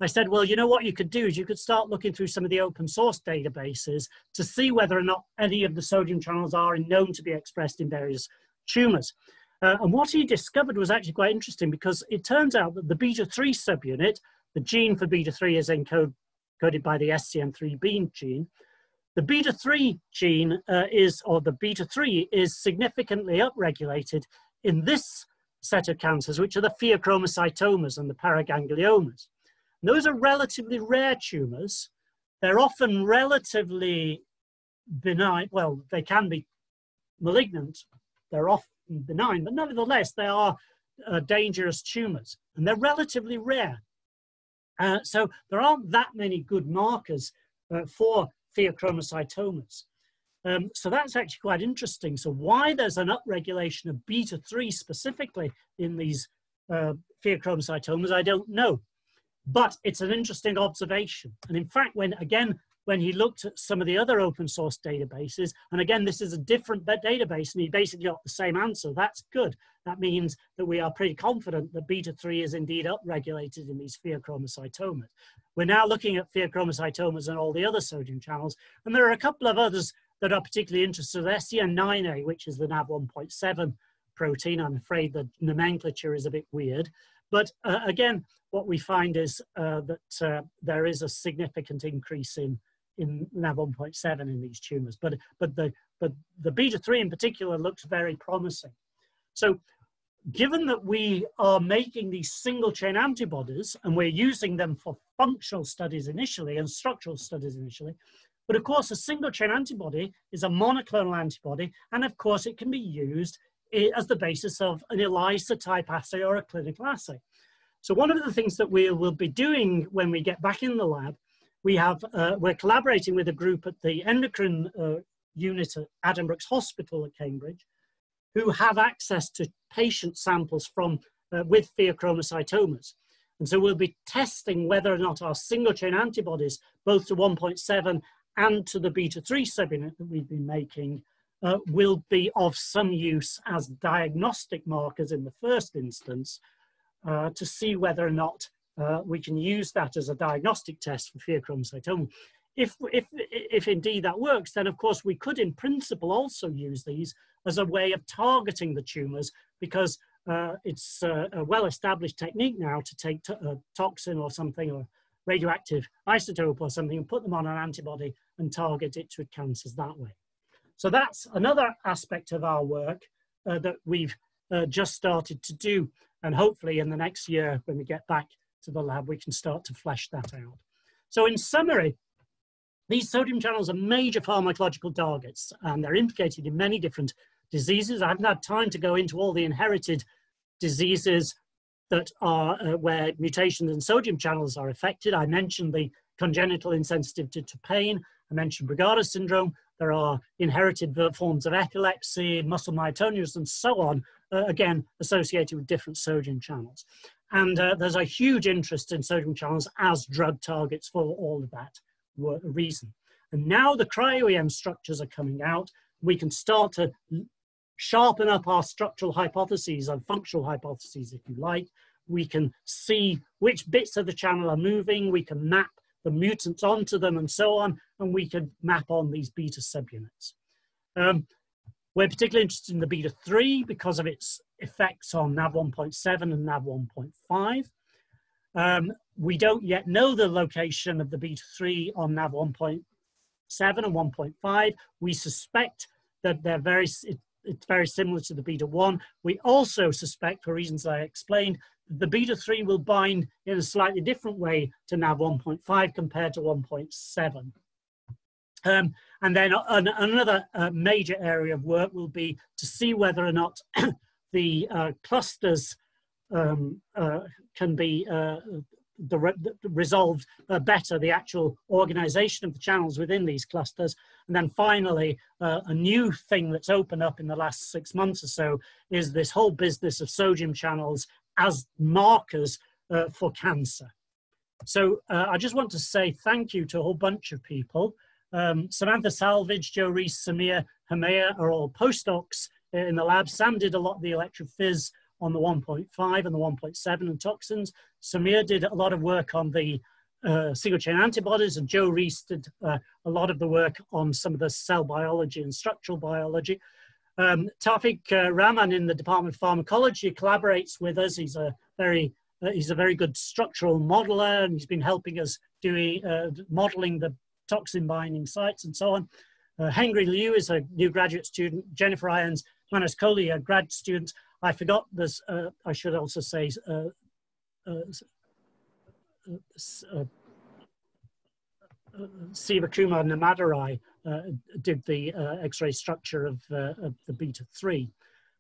I said, well, you know what you could do is you could start looking through some of the open source databases to see whether or not any of the sodium channels are known to be expressed in various tumors. Uh, and what he discovered was actually quite interesting because it turns out that the beta 3 subunit the gene for beta 3 is encoded by the SCN3B gene. The beta 3 gene uh, is, or the beta 3 is significantly upregulated in this set of cancers, which are the pheochromocytomas and the paragangliomas. And those are relatively rare tumors. They're often relatively benign. Well, they can be malignant. They're often benign, but nevertheless, they are uh, dangerous tumors. And they're relatively rare. Uh, so there aren't that many good markers uh, for pheochromocytomas. Um, so that's actually quite interesting. So why there's an upregulation of beta-3 specifically in these uh, pheochromocytomas, I don't know. But it's an interesting observation. And in fact, when again, when he looked at some of the other open source databases, and again, this is a different database, and he basically got the same answer. That's good. That means that we are pretty confident that beta 3 is indeed upregulated in these pheochromocytomas. We're now looking at pheochromocytomas and all the other sodium channels, and there are a couple of others that are particularly interested. SCN9A, which is the NAV1.7 protein. I'm afraid the nomenclature is a bit weird. But uh, again, what we find is uh, that uh, there is a significant increase in in NAV 1.7 in these tumors, but, but, the, but the beta 3 in particular looks very promising. So given that we are making these single chain antibodies and we're using them for functional studies initially and structural studies initially, but of course a single chain antibody is a monoclonal antibody and of course it can be used as the basis of an ELISA type assay or a clinical assay. So one of the things that we will be doing when we get back in the lab we have, uh, we're collaborating with a group at the endocrine uh, unit at Addenbrooke's Hospital at Cambridge, who have access to patient samples from, uh, with pheochromocytomas. And so we'll be testing whether or not our single chain antibodies, both to 1.7 and to the beta-3 subunit that we've been making uh, will be of some use as diagnostic markers in the first instance uh, to see whether or not uh, we can use that as a diagnostic test for pheochromocytoma. If, if, if indeed that works, then of course we could in principle also use these as a way of targeting the tumors because uh, it's uh, a well-established technique now to take a toxin or something or radioactive isotope or something and put them on an antibody and target it to cancers that way. So that's another aspect of our work uh, that we've uh, just started to do. And hopefully in the next year, when we get back to the lab, we can start to flesh that out. So in summary, these sodium channels are major pharmacological targets and they're implicated in many different diseases. I haven't had time to go into all the inherited diseases that are uh, where mutations in sodium channels are affected. I mentioned the congenital insensitivity to pain. I mentioned Brugada syndrome. There are inherited forms of epilepsy, muscle myotonia, and so on, uh, again, associated with different sodium channels. And uh, there's a huge interest in sodium channels as drug targets for all of that reason. And now the cryo-EM structures are coming out. We can start to sharpen up our structural hypotheses and functional hypotheses, if you like. We can see which bits of the channel are moving. We can map the mutants onto them and so on, and we can map on these beta subunits. Um, we're particularly interested in the beta 3 because of its effects on NAV 1.7 and NAV 1.5. Um, we don't yet know the location of the beta 3 on NAV 1.7 and 1.5. We suspect that they're very, it's very similar to the beta 1. We also suspect, for reasons I explained, the beta 3 will bind in a slightly different way to NAV 1.5 compared to 1.7. Um, and then an, another uh, major area of work will be to see whether or not the uh, clusters um, uh, can be uh, the, re resolved uh, better the actual organization of the channels within these clusters. And then finally, uh, a new thing that's opened up in the last six months or so is this whole business of sodium channels as markers for cancer. So I just want to say thank you to a whole bunch of people. Um, Samantha Salvage, Joe Reese, Samir Hamea are all postdocs in the lab. Sam did a lot of the electrophys on the 1.5 and the 1.7 and toxins. Samir did a lot of work on the uh, single chain antibodies, and Joe Reese did uh, a lot of the work on some of the cell biology and structural biology. Um, Taufiq uh, Rahman in the Department of Pharmacology collaborates with us. He's a very uh, he's a very good structural modeler, and he's been helping us doing uh, modeling the toxin binding sites and so on. Uh, Henry Liu is a new graduate student. Jennifer Irons, Manas Kohli, a grad student. I forgot this, uh, I should also say, uh, uh, uh, Siva Kumar Namadurai did the X-ray structure of, of the beta 3.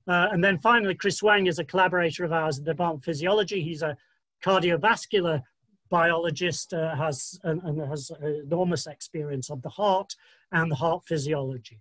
and then finally, Chris Huang is a collaborator of ours in the Department of Physiology. He's a cardiovascular biologist, has, and, and, has enormous experience of the heart and the heart physiology.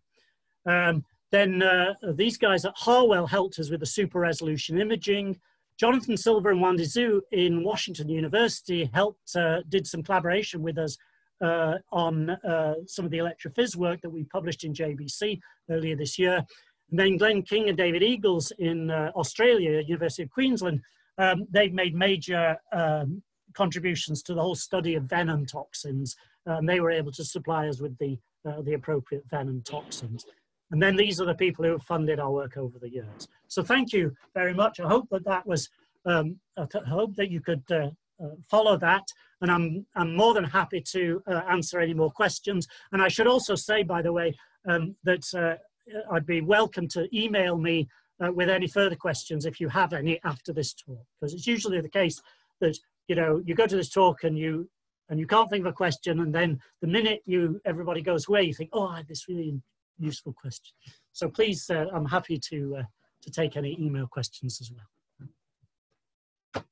Um, then uh, these guys at Harwell helped us with the super resolution imaging. Jonathan Silva and Wandi Zhu in Washington University helped, uh, did some collaboration with us uh, on uh, some of the electrophys work that we published in JBC earlier this year. And then Glenn King and David Eagles in uh, Australia, University of Queensland, um, they've made major um, contributions to the whole study of venom toxins. and they were able to supply us with the, uh, the appropriate venom toxins. And then these are the people who have funded our work over the years. So thank you very much. I hope that that was, um, I hope that you could uh, uh, follow that. And I'm, I'm more than happy to uh, answer any more questions. And I should also say, by the way, um, that uh, I'd be welcome to email me uh, with any further questions if you have any after this talk. Because it's usually the case that, you know, you go to this talk and you and you can't think of a question and then the minute you everybody goes away you think oh I had this really useful question. So please, uh, I'm happy to, uh, to take any email questions as well.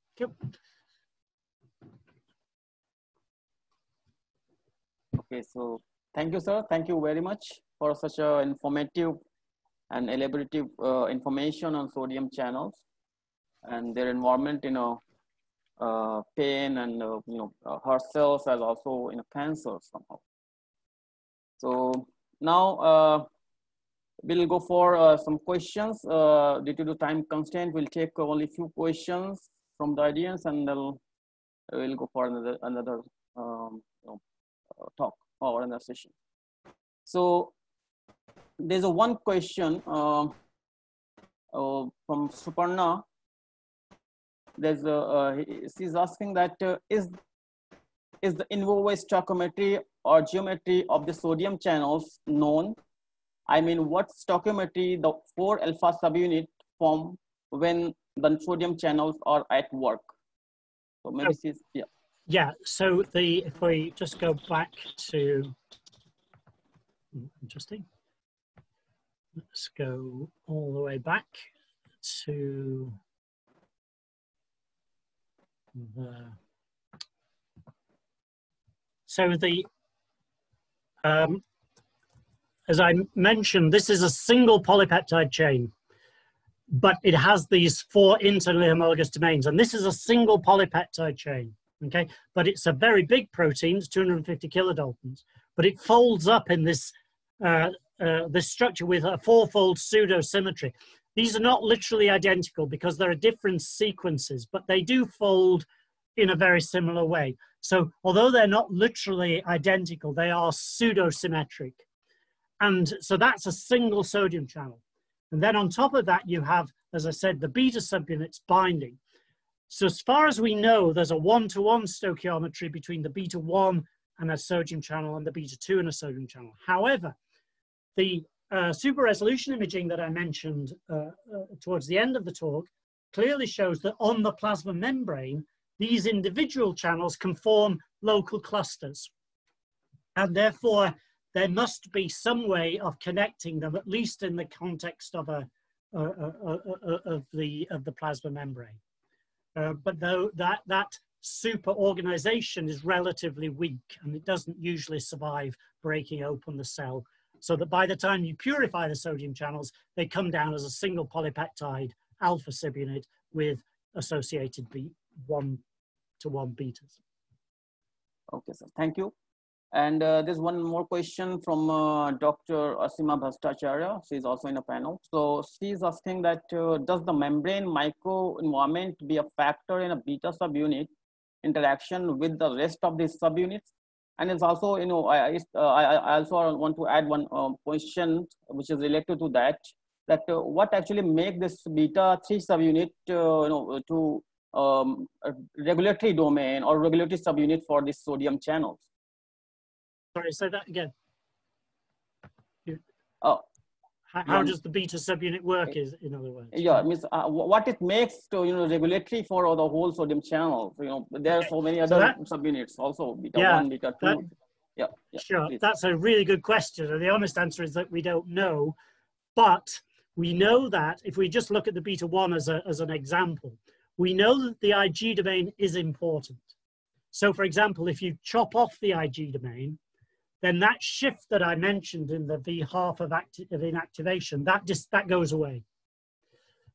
Okay, so thank you, sir. Thank you very much for such a informative and elaborative uh, information on sodium channels and their involvement in a uh, pain and uh, you know uh, heart cells as also in a cancer somehow. So now uh, we'll go for uh, some questions. Due to the time constraint, we'll take only few questions from the audience and then we'll go for another, another um, you know, talk or another session. So there's a one question uh, uh, from Suparna. There's a, uh, she's asking that uh, is is the in vivo stoichiometry or geometry of the sodium channels known? I mean, what stoichiometry the four alpha subunit form when the sodium channels are at work? So maybe oh. she's, yeah. Yeah, so the if we just go back to interesting. Let's go all the way back to so the um, as I mentioned, this is a single polypeptide chain, but it has these four internally homologous domains, and this is a single polypeptide chain, okay? But it's a very big protein, it's 250 kilodaltons, but it folds up in this, uh, uh, this structure with a fourfold pseudo symmetry. These are not literally identical because there are different sequences, but they do fold in a very similar way. So although they're not literally identical, they are pseudo-symmetric. And so that's a single sodium channel. And then on top of that, you have, as I said, the beta subunits binding. So as far as we know, there's a one-to-one -one stoichiometry between the beta 1 and a sodium channel and the beta 2 and a sodium channel. However, the uh, super resolution imaging that I mentioned uh, uh, towards the end of the talk clearly shows that on the plasma membrane, these individual channels can form local clusters. And therefore, there must be some way of connecting them, at least in the context of a, of the of the plasma membrane. Uh, but though that that super organization is relatively weak and it doesn't usually survive breaking open the cell, so that by the time you purify the sodium channels, they come down as a single polypeptide alpha subunit with associated B one to one betas. Okay, sir. Thank you. And uh, there's one more question from uh, Dr. Asima Bhattacharya. She's also in a panel. So she's asking that uh, does the membrane microenvironment be a factor in a beta subunit interaction with the rest of the subunits? And it's also, you know, I, uh, I, I also want to add one um, question which is related to that, that uh, what actually make this beta 3 subunit, uh, you know, to um, regulatory domain or regulatory subunit for the sodium channels. Sorry, say that again. Oh, how, does the beta subunit work? Is in other words? Yeah, means uh, what it makes to you know regulatory for the whole sodium channel. You know, there are so many other so that, subunits also beta yeah, one, beta two. That, yeah, yeah, sure. Please. That's a really good question, and the honest answer is that we don't know, but we know that if we just look at the beta one as a as an example, we know that the IG domain is important. So for example, if you chop off the IG domain, then that shift that I mentioned in the V half of, acti of inactivation, that, just, that goes away.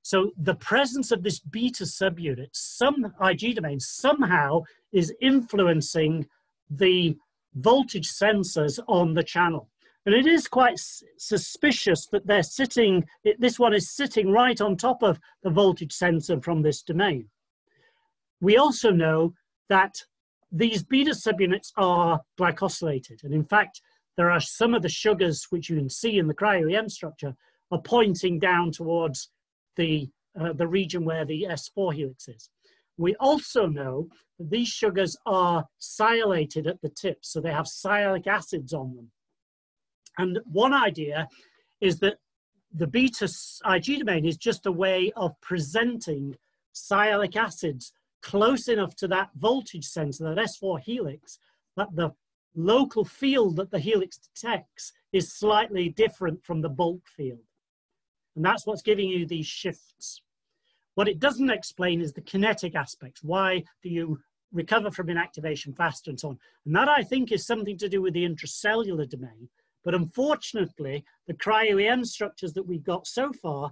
So the presence of this beta subunit, some IG domain somehow is influencing the voltage sensors on the channel. And it is quite suspicious that they're sitting, it, this one is sitting right on top of the voltage sensor from this domain. We also know that these beta subunits are glycosylated. And in fact, there are some of the sugars which you can see in the cryo-EM structure are pointing down towards the, uh, the region where the S4 helix is. We also know that these sugars are sialylated at the tips, so they have sialic acids on them. And one idea is that the beta IG domain is just a way of presenting sialic acids close enough to that voltage sensor, that S4 helix, that the local field that the helix detects is slightly different from the bulk field. And that's what's giving you these shifts. What it doesn't explain is the kinetic aspects. Why do you recover from inactivation faster and so on? And that I think is something to do with the intracellular domain but unfortunately, the cryo-EM structures that we've got so far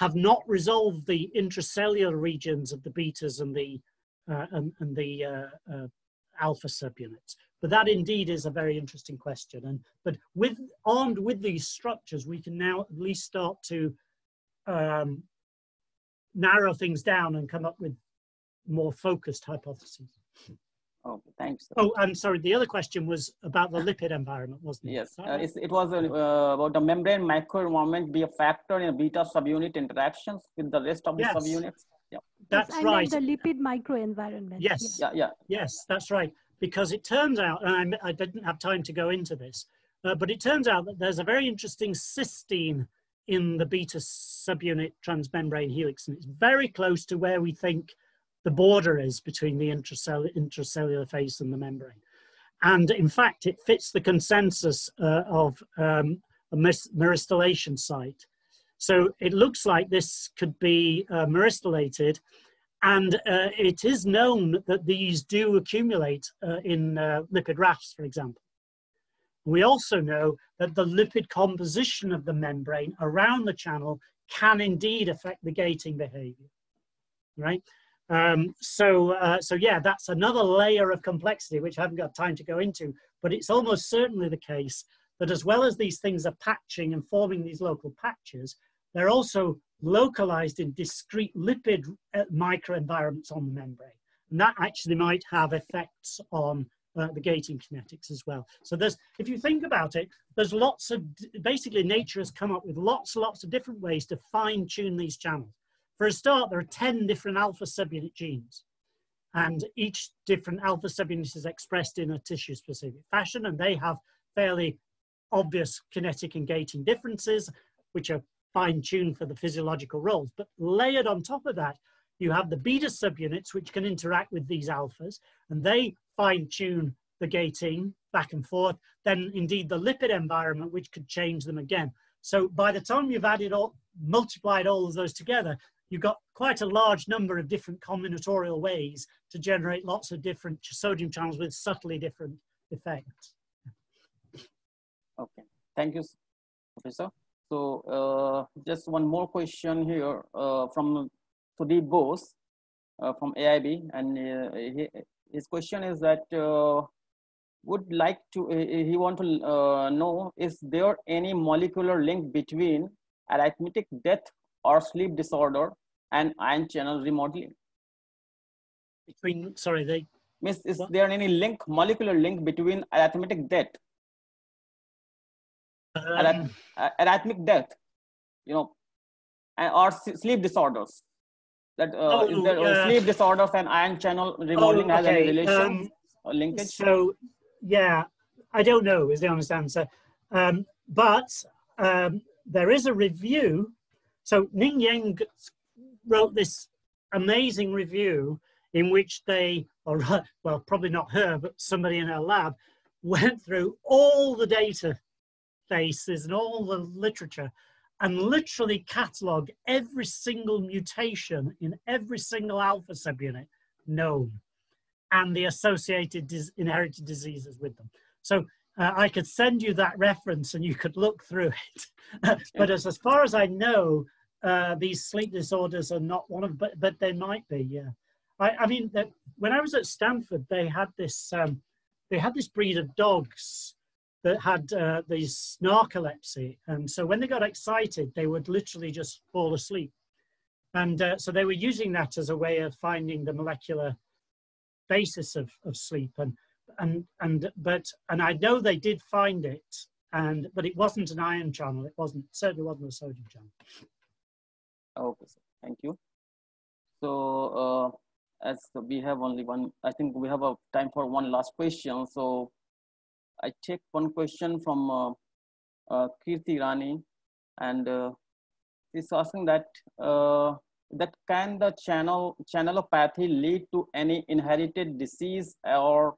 have not resolved the intracellular regions of the betas and the, uh, and, and, the uh, uh, alpha subunits. But that indeed is a very interesting question. And but with armed with these structures, we can now at least start to um, narrow things down and come up with more focused hypotheses. Oh, thanks. Oh, I'm sorry. The other question was about the lipid environment, wasn't it? Yes, uh, it was uh, about the membrane microenvironment be a factor in beta subunit interactions with the rest of the Yes. subunits. Yeah. That's yes, I right. the lipid microenvironment. Yes. Yeah, yeah. Yes, that's right. Because it turns out, and I, I didn't have time to go into this, uh, but it turns out that there's a very interesting cysteine in the beta subunit transmembrane helix, and it's very close to where we think the border is between the intracellular, intracellular face and the membrane. And in fact, it fits the consensus uh, of um, a myristoylation site. So it looks like this could be uh, and uh, it is known that these do accumulate uh, in uh, lipid rafts, for example. We also know that the lipid composition of the membrane around the channel can indeed affect the gating behavior, right? Um, so, uh, so yeah, that's another layer of complexity which I haven't got time to go into, but it's almost certainly the case that as well as these things are patching and forming these local patches, they're also localized in discrete lipid uh, microenvironments on the membrane. And that actually might have effects on uh, the gating kinetics as well. So there's, if you think about it, there's lots of, basically nature has come up with lots and lots of different ways to fine tune these channels. For a start, there are 10 different alpha subunit genes. And each different alpha subunit is expressed in a tissue specific fashion, and they have fairly obvious kinetic and gating differences, which are fine tuned for the physiological roles. But layered on top of that, you have the beta subunits, which can interact with these alphas, and they fine tune the gating back and forth. Then, indeed, the lipid environment, which could change them again. So, by the time you've added all, multiplied all of those together, you've got quite a large number of different combinatorial ways to generate lots of different sodium channels with subtly different effects. Okay. Thank you, Professor. So uh, just one more question here uh, from Sudeep Bose uh, from AIB, and uh, his question is that uh, would like to he he want to uh, know is there any molecular link between arithmetic death or sleep disorder and ion channel remodeling? Between, sorry, they, Means is What? there any link molecular link between arithmetic death um, uh, arrhythmic death, you know, and, or sleep disorders. That uh, is Oh, there uh, sleep disorders and ion channel remodeling has any relation um, or linkage? So, yeah, I don't know is the honest answer. Um, but um, there is a review. So Nieng Yan wrote this amazing review in which they, or well, probably not her, but somebody in her lab, went through all the data databases and all the literature and literally catalogued every single mutation in every single alpha subunit known and the associated dis- inherited diseases with them. So uh, I could send you that reference and you could look through it. but as, as far as I know, uh, these sleep disorders are not one of, but, but they might be, yeah. I, I mean, that when I was at Stanford, they had this, um, they had this breed of dogs that had uh, these narcolepsy. And so when they got excited, they would literally just fall asleep. And uh, so they were using that as a way of finding the molecular basis of, of sleep and and and but and I know they did find it and but it wasn't an ion channel it wasn't certainly wasn't a sodium channel Okay, sir. Thank you. So, uh, as we have only one, I think we have a time for one last question. So, I take one question from uh, uh, Kirti Rani, and uh, he's asking that uh, that can the channel channelopathy lead to any inherited disease, or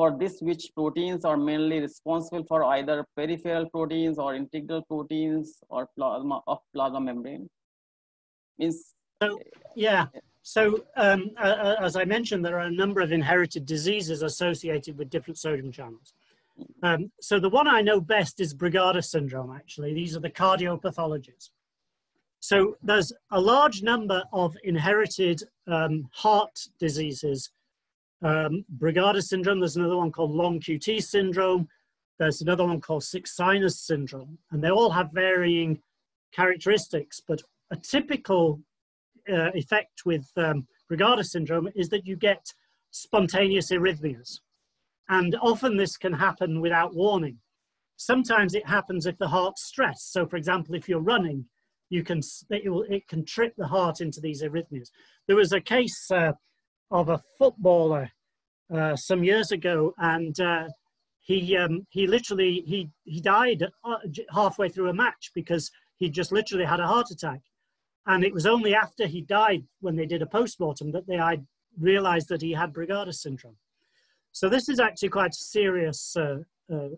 for this, which proteins are mainly responsible for either peripheral proteins or integral proteins or plasma of plasma membrane? Means yeah. So um, uh, as I mentioned there are a number of inherited diseases associated with different sodium channels. Um, so the one I know best is Brugada syndrome actually. These are the cardiopathologies so there's a large number of inherited um, heart diseases um, Brugada syndrome. There's another one called long QT syndrome. There's another one called sick sinus syndrome. And they all have varying characteristics, but a typical uh, effect with um, Brugada syndrome is that you get spontaneous arrhythmias. And often this can happen without warning. Sometimes it happens if the heart's stressed. So for example, if you're running, you can, it, will, it can trip the heart into these arrhythmias. There was a case uh, of a footballer uh, some years ago and uh, he, um, he literally, he, he died uh, halfway through a match because he just literally had a heart attack. And it was only after he died, when they did a post-mortem, that they realized that he had Brugada syndrome. So this is actually quite serious uh, uh,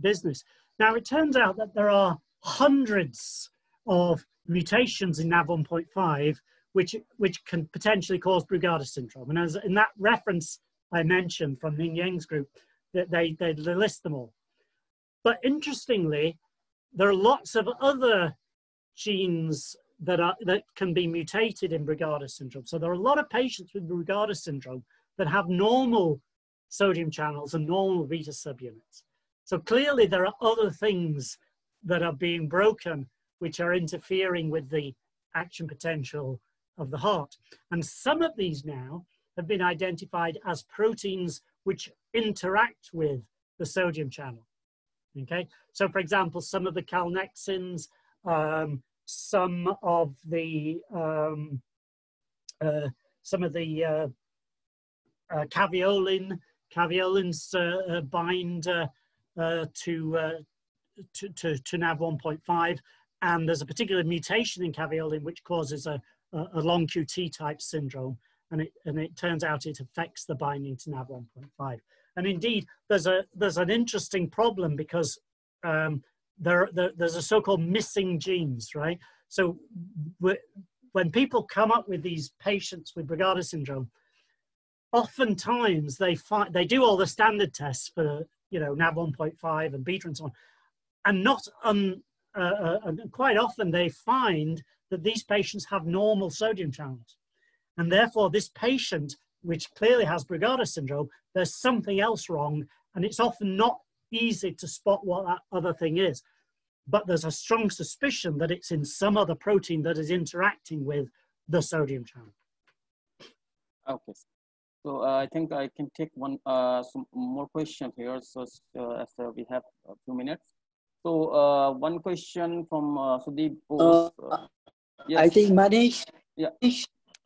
business. Now, it turns out that there are hundreds of mutations in NAV1.5 which, which can potentially cause Brugada syndrome. And as in that reference I mentioned from Nieng Yan's group, that they, they, they list them all. But interestingly, there are lots of other genes that are that can be mutated in Brugada syndrome. So there are a lot of patients with Brugada syndrome that have normal sodium channels and normal beta subunits. So clearly there are other things that are being broken which are interfering with the action potential of the heart. And some of these now have been identified as proteins which interact with the sodium channel. Okay, so for example, some of the calnexins, um, some of the um, uh, some of the uh, uh, caveolin, caveolins uh, uh, bind uh, to, to, to, to NAV 1.5, and there's a particular mutation in caveolin which causes a, a, long QT type syndrome, and it, and it turns out it affects the binding to NAV 1.5. And indeed, there's a there's an interesting problem because um, there, there, there's a so-called missing genes, right? So when people come up with these patients with Brugada syndrome, oftentimes they find they do all the standard tests for you know NAV 1.5 and beta and so on, and not un, uh, uh, quite often they find that these patients have normal sodium channels, and therefore this patient, which clearly has Brugada syndrome, there's something else wrong, and it's often not easy to spot what that other thing is. But there's a strong suspicion that it's in some other protein that is interacting with the sodium channel. Okay. So uh, I think I can take one uh, some more question here. So uh, as uh, we have a few minutes. So uh, one question from uh, Sudeep. Uh, yes. I think Manish. Yeah.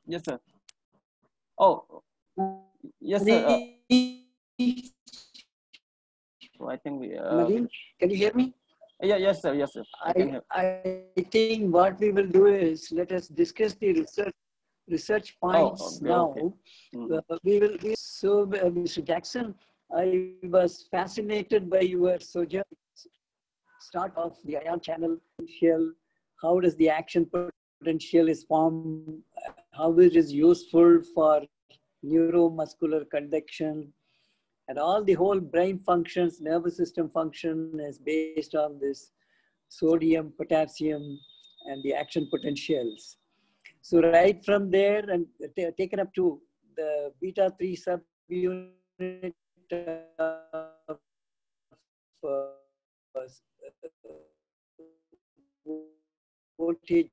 Yes, sir. Oh, yes, sir. So I think we. Uh, can you hear me? Yeah, yes, sir. Yes, sir. I, I, I, think what we will do is let us discuss the research research oh, points oh, okay, now. Okay. Mm -hmm. uh, we will. We, so, uh, Mr. Jackson, I was fascinated by your sojourn. Start off the ion channel potential. How does the action potential is formed? How it is useful for neuromuscular conduction? and all the whole brain functions, nervous system function is based on this sodium, potassium, and the action potentials. So right from there and taken up to the beta 3 subunit of uh, voltage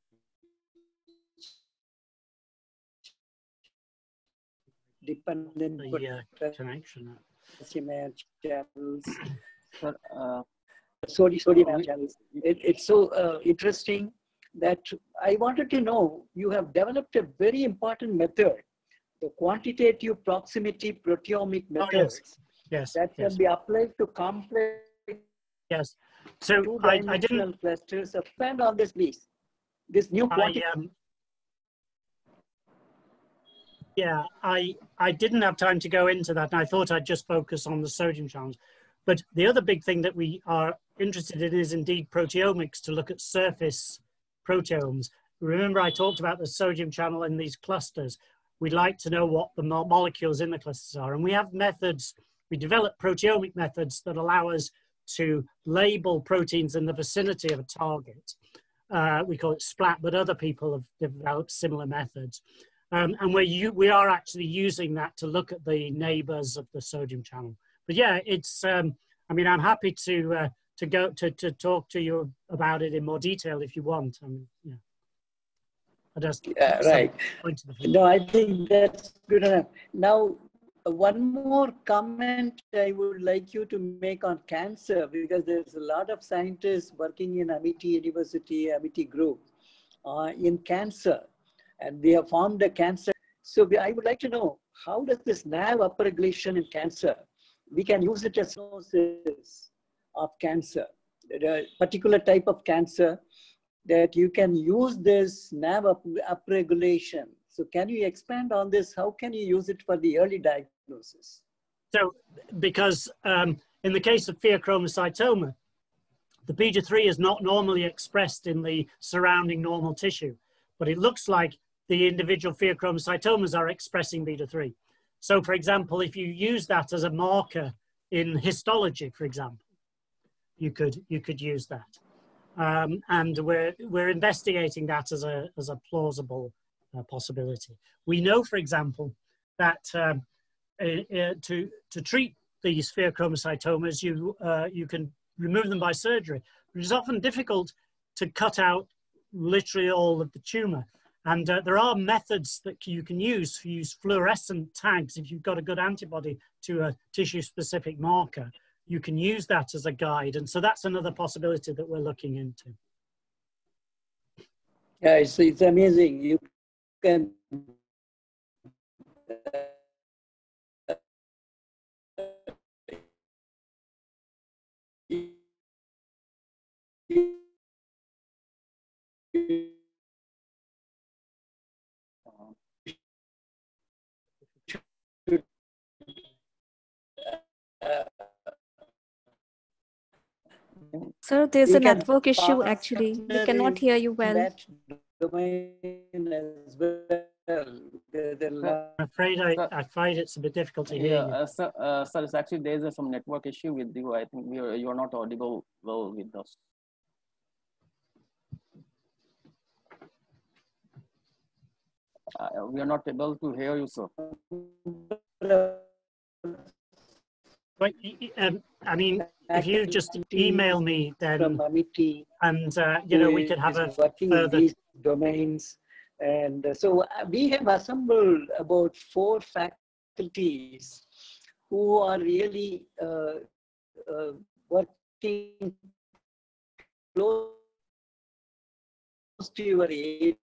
dependent the, uh, connection sodium channels, uh, sodium, sodium channels. It, it's so uh, interesting that I wanted to know, you have developed a very important method, the quantitative proximity proteomic method. Oh, yes. yes. That can yes. be applied to complex yes. So I, I didn't clusters. Expand on this, please. This new quantity. I, um, yeah, I I didn't have time to go into that, and I thought I'd just focus on the sodium channels. But the other big thing that we are interested in is indeed proteomics to look at surface proteomes. Remember, I talked about the sodium channel in these clusters. We'd like to know what the mo molecules in the clusters are, and we have methods. We develop proteomic methods that allow us to label proteins in the vicinity of a target. Uh, we call it SPLAT, but other people have developed similar methods. Um, and we're, we are actually using that to look at the neighbors of the sodium channel. But yeah, it's, um, I mean, I'm happy to, uh, to go to, to talk to you about it in more detail if you want. I mean, yeah. I just Yeah, right. point to the. No, I think that's good enough. Now, one more comment I would like you to make on cancer because there's a lot of scientists working in Amity University, Amity Group uh, in cancer, and they have formed a cancer. So we, I would like to know how does this NAV upregulation in cancer? We can use it as diagnosis of cancer, a particular type of cancer that you can use this NAV up, upregulation. So can you expand on this? How can you use it for the early diagnosis? So, because um, in the case of pheochromocytoma, the beta-3 is not normally expressed in the surrounding normal tissue, but it looks like the individual pheochromocytomas are expressing beta-3. So, for example, if you use that as a marker in histology, for example, you could you could use that, um, and we're we're investigating that as a as a plausible uh, possibility. We know, for example, that um, uh, uh, to to treat these pheochromocytomas, you uh, you can remove them by surgery, which is often difficult to cut out literally all of the tumor. And uh, there are methods that you can use. You use fluorescent tags if you've got a good antibody to a tissue-specific marker. You can use that as a guide, and so that's another possibility that we're looking into. Yeah, it's, it's amazing. You can Sir, there's We a network issue actually. We cannot hear you well. domain as well. There- there are lot- I'm afraid I, Sir- I find it's a bit difficult to hear Yeah, you. uh, sir, uh, sir, it's actually there's uh, some network issue with you. I think you're you're not audible well with us. Uh, we are not able to hear you, sir. But, um, I mean, if you just email me, then, and, uh, you know, we could have a further these domains. And uh, so uh, we have assembled about four faculties who are really uh, uh, working close to your area.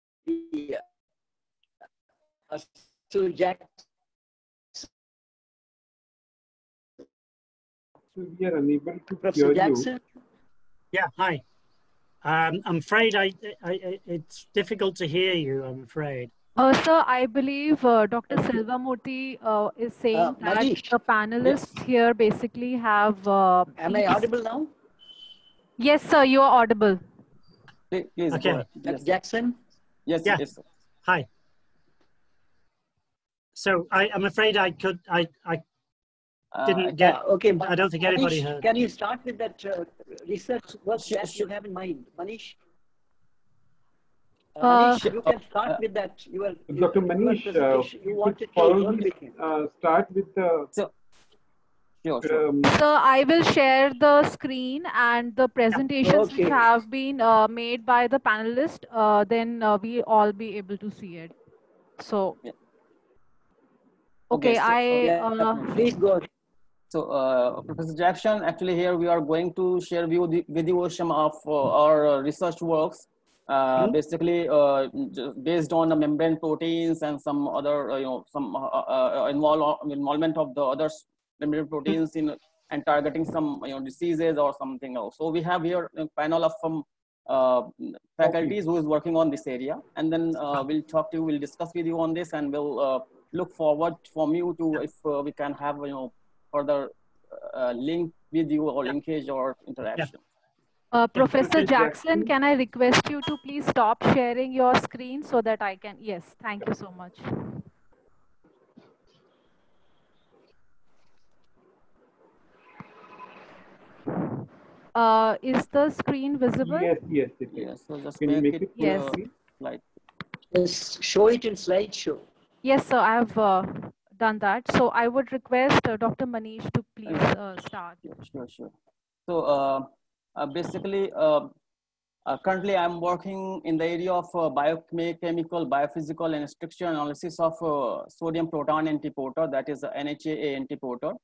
So Jack, we are unable to Professor hear you. Jackson, Yeah, hi. Um, I'm afraid I, I, I, it's difficult to hear you, I'm afraid. Uh, sir, I believe uh, Dr. Selvamurthy uh, is saying Uh, that Manish. the panelists here basically have. Uh, am I audible now? Yes, sir, you are audible. Please, please Okay. go. Yes, Jackson? yes, Yeah. yes, sir. Hi. So I, I'm afraid I could, I, I didn't get, Yeah, okay. I don't think anybody Manish, heard. Can you start with that uh, research work Sure, that you have in mind, Manish? Uh, Uh, Manish, you can start with that. Your, Dr. your Manish, uh, you you wanted to follow work this, with uh, start with the Sure, sure. um, So I will share the screen and the presentations which Okay. have been uh, made by the panelists. Uh, then uh, we all be able to see it. So. Yeah. Okay, Okay, so- I. Yeah, Uh, Please go. ahead. So, uh, Professor Jackson, actually here we are going to share with you, with you some of uh, our uh, research works, uh, Mhm. basically uh, based on the membrane proteins and some other, uh, you know, some involve, involvement of the other membrane proteins in and targeting some, you know, diseases or something else. So we have here a panel of some uh, faculties who is working on this area, and then uh, we'll talk to you, we'll discuss with you on this, and we'll uh, look forward from you to if uh, we can have, you know, further uh, link with you or linkage or interaction. uh, Professor Jackson. Jackson, can I request you to please stop sharing your screen so that I can? Yes, thank you so much. Uh, is the screen visible? yes, yes, it is. Yes, so just Can you make make it it Yes. uh, screen? like show it in slideshow. Yes, sir, I have uh, done that. So I would request uh, Dr. Manish to please uh, start. Sure, sure. So uh, uh, basically, uh, uh, currently I'm working in the area of uh, biochemical, biophysical, and structural analysis of uh, sodium proton antiporter, that is the NHA antiporter.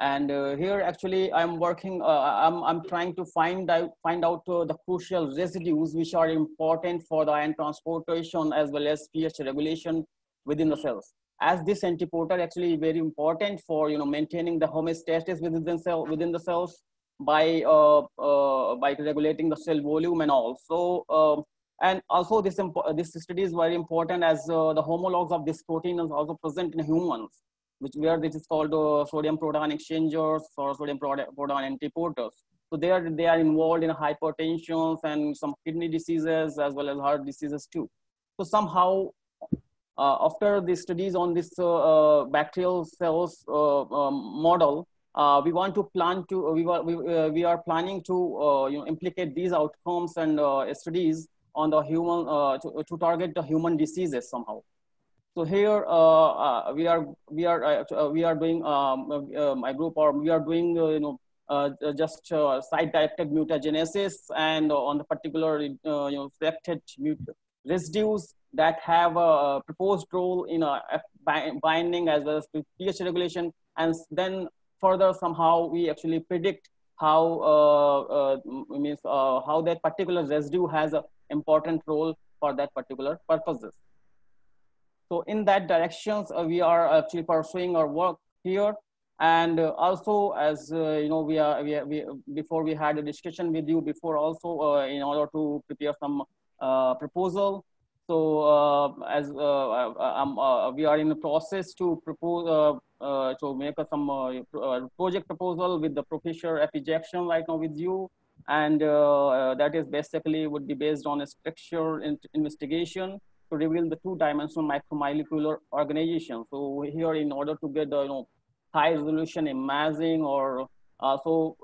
And uh, here actually I'm working, uh, I'm, I'm trying to find out, find out uh, the crucial residues which are important for the ion transportation as well as pH regulation within the cells. As this antiporter actually very important for you know maintaining the homeostasis within the cell within the cells by uh, uh, by regulating the cell volume and all. So uh, and also this this study is very important as uh, the homologs of this protein is also present in humans, which where this is called uh, sodium proton exchangers or sodium proton antiporters. So they are they are involved in hypertension and some kidney diseases as well as heart diseases too. So somehow Uh, after the studies on this uh, uh, bacterial cells uh, um, model, uh, we want to plan to we are we, we are planning to you know implicate these outcomes and studies on the human to, to target the human diseases somehow. So here uh, uh, we are we are uh, we are doing um, my group or we are doing you know just site-directed mutagenesis and on the particular you know selected residues that have a proposed role in a binding as well as pH regulation, and then further somehow we actually predict how uh, uh, means uh, how that particular residue has an important role for that particular purposes. So in that directions, uh, we are actually pursuing our work here. And uh, also, as uh, you know, we are, we, are, we before we had a discussion with you before also in order to prepare some proposal so uh, as uh, uh, we are in the process to propose to make some project proposal with the Professor A.P. Jackson right now with you, and that is basically would be based on a structure in investigation to reveal the two-dimensional macromolecular organization. So here, in order to get the you know high resolution imaging or uh, so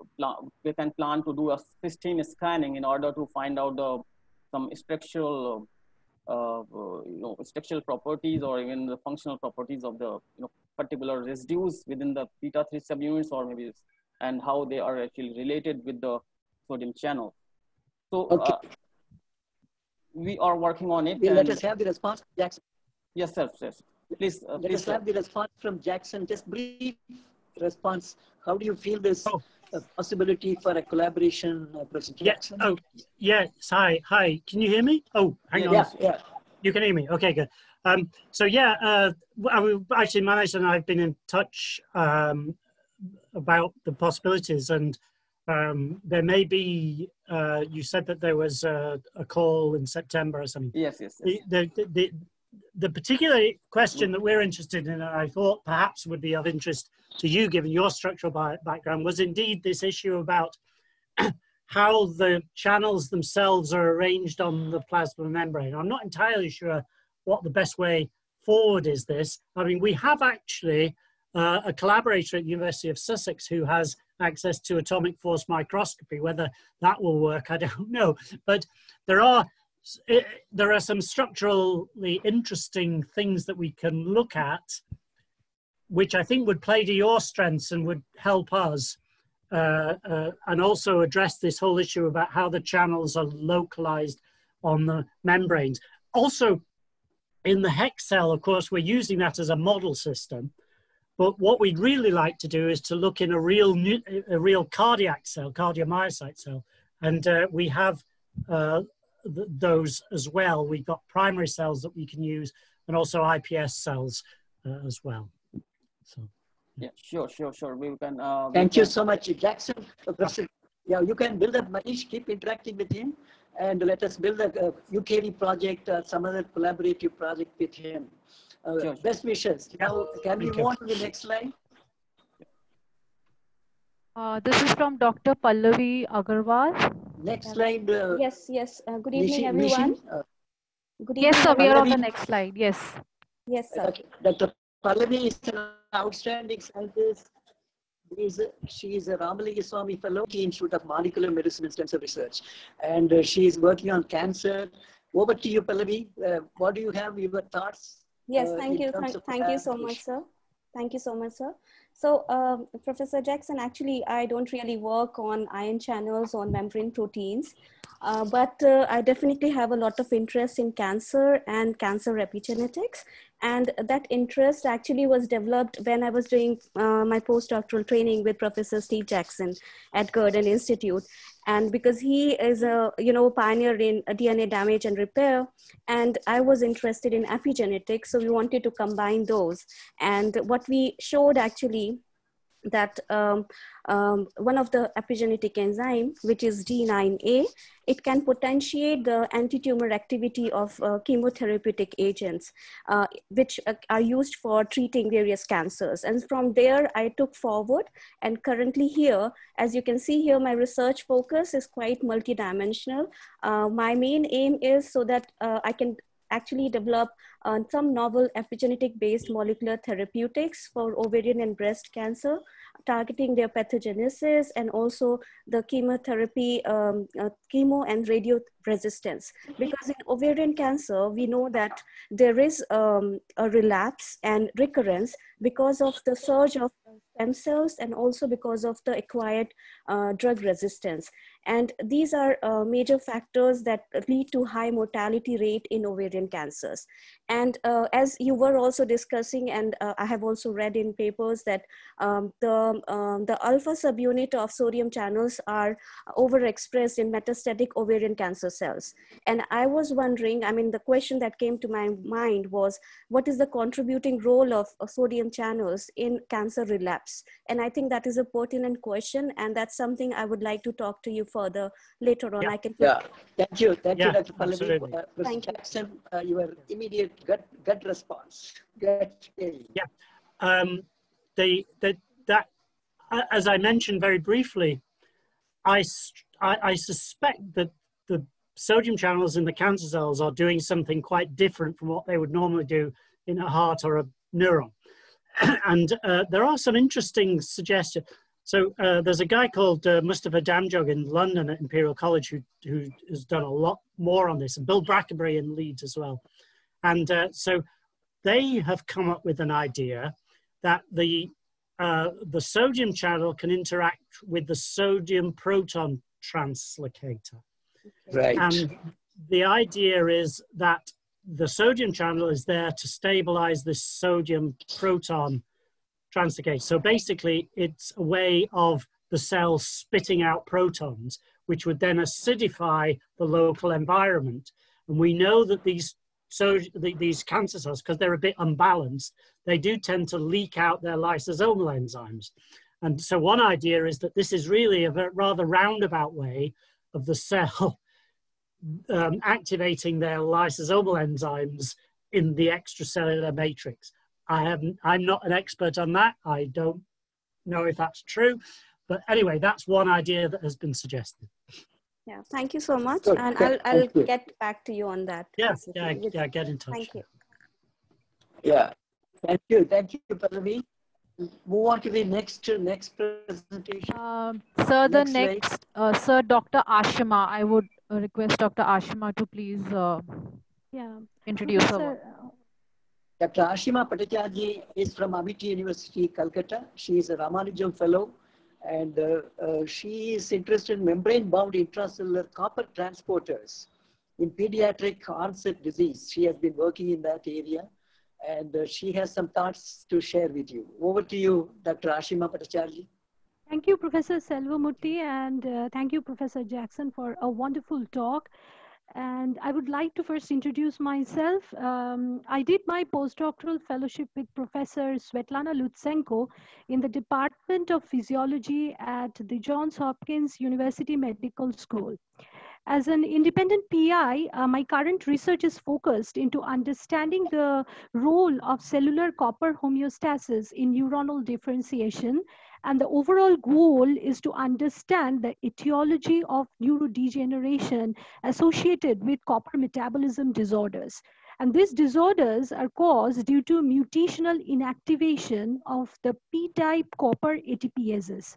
we can plan to do a system scanning in order to find out the some structural uh, you know, structural properties or even the functional properties of the you know, particular residues within the beta 3 subunits or maybe and how they are actually related with the sodium channel. So okay. uh, we are working on it. let us have the response, Jackson. Yes, sir. Yes. Please. Uh, let please, us have the response from Jackson. Just brief response. How do you feel this oh. Uh, possibility for a collaboration, uh, President yeah. Jackson? Oh, yes. Hi. Hi. Can you hear me? Oh, hang yeah, on. Yeah, yeah. You can hear me. Okay, good. Um, so yeah, uh, I, actually, Manish and I have been in touch um, about the possibilities, and um, there may be. Uh, you said that there was a, a, call in September or something. Yes, yes. yes. The, the, the, the particular question that we're interested in, and I thought perhaps would be of interest to you, given your structural background, was indeed this issue about how the channels themselves are arranged on the plasma membrane. I'm not entirely sure what the best way forward is this. I mean, we have actually uh, a collaborator at the University of Sussex who has access to atomic force microscopy. Whether that will work, I don't know. But there are there are some structurally interesting things that we can look at, which I think would play to your strengths and would help us. Uh, uh, and also address this whole issue about how the channels are localized on the membranes. Also, in the HEK cell, of course, we're using that as a model system. But what we'd really like to do is to look in a real, a real cardiac cell, cardiomyocyte cell. And uh, we have uh, th those as well. We've got primary cells that we can use and also IPS cells uh, as well. So. Yeah, sure, sure, sure. We can. Uh, Thank we you can... so much, Jackson. Yeah, you can build up Manish, keep interacting with him, and let us build a, a UKV project or some other collaborative project with him. Uh, sure, best wishes. Now, can we move on to the next slide? Uh, this is from Dr. Pallavi Agarwal. Next slide. Uh, yes, yes. Uh, good evening, Nishi, everyone. Nishi, uh, good evening, yes, sir. We are on the next slide. Yes. Yes, sir. Dr. Pallavi is an outstanding scientist. Is, she is a Ramalingaswami Fellow at the Institute of Molecular Medicine and Stem Cell Research. And uh, she is working on cancer. Over to you, Pallavi. Uh, what do you have, your thoughts? Yes, uh, thank you. Thank, thank you so much, sir. Thank you so much, sir. So, um, Professor Jackson, actually, I don't really work on ion channels on membrane proteins, uh, but uh, I definitely have a lot of interest in cancer and cancer epigenetics. And that interest actually was developed when I was doing uh, my postdoctoral training with Professor Steve Jackson at Gurdon Institute. And because he is a you know pioneer in DNA damage and repair, and I was interested in epigenetics, so we wanted to combine those. And what we showed actually that um, um, one of the epigenetic enzyme, which is G9a, it can potentiate the anti-tumor activity of uh, chemotherapeutic agents, uh, which uh, are used for treating various cancers. And from there, I took forward. And currently here, as you can see here, my research focus is quite multidimensional. Uh, my main aim is so that uh, I can actually develop uh, some novel epigenetic based molecular therapeutics for ovarian and breast cancer targeting their pathogenesis and also the chemotherapy, um, uh, chemo and radio resistance. Because in ovarian cancer, we know that there is um, a relapse and recurrence because of the surge of stem cells and also because of the acquired uh, drug resistance. And these are uh, major factors that lead to high mortality rate in ovarian cancers. And uh, as you were also discussing, and uh, I have also read in papers that um, the, um, the alpha subunit of sodium channels are overexpressed in metastatic ovarian cancer cells. And I was wondering, I mean, the question that came to my mind was, what is the contributing role of, of sodium channels in cancer relapse? And I think that is a pertinent question, and that's something I would like to talk to you further later on. Yeah. I can Yeah, thank you, thank you, Yeah, Dr. Pallavi. Uh, Professor Thank you. Jackson, uh, your immediate gut, gut response, gut feeling. um, the, the, that, a- as I mentioned very briefly, I I suspect that the sodium channels in the cancer cells are doing something quite different from what they would normally do in a heart or a neuron. and uh, there are some interesting suggestions. So uh, there's a guy called uh, Mustafa Djamgoz in London at Imperial College who, who has done a lot more on this, and Bill Brackenbury in Leeds as well. And uh, so they have come up with an idea that the uh, the sodium channel can interact with the sodium proton translocator. Right. And the idea is that the sodium channel is there to stabilize this sodium proton translocator. So basically, it's a way of the cell spitting out protons, which would then acidify the local environment. And we know that these so the, these cancer cells, because they're a bit unbalanced, they do tend to leak out their lysosomal enzymes. And so one idea is that this is really a rather roundabout way of the cell um, activating their lysosomal enzymes in the extracellular matrix. I haven't, I'm not an expert on that. I don't know if that's true. But anyway, that's one idea that has been suggested. Yeah, thank you so much. Good, and I'll, I'll thank you. get back to you on that. Yeah, yeah, yeah, get in touch. Thank you. Yeah, thank you, thank you, Pallavi. Move on to the next, next presentation. Um, sir, the Next next, uh, sir, Dr. Ashima, I would uh, request Dr. Ashima to please uh, Yeah. introduce her. Professor, Dr. Ashima Bhattacharjee is from Amity University, Calcutta. She is a Ramanujam Fellow and uh, uh, she is interested in membrane-bound intracellular copper transporters in pediatric onset disease. She has been working in that area and uh, she has some thoughts to share with you. Over to you, Dr. Ashima Bhattacharjee. Thank you, Professor Selvamurthy, and uh, thank you, Professor Jackson, for a wonderful talk. And I would like to first introduce myself. Um, I did my postdoctoral fellowship with Professor Svetlana Lutsenko in the Department of Physiology at the Johns Hopkins University Medical School. As an independent PI, uh, my current research is focused into understanding the role of cellular copper homeostasis in neuronal differentiation and the overall goal is to understand the etiology of neurodegeneration associated with copper metabolism disorders. And these disorders are caused due to mutational inactivation of the P-type copper ATPases.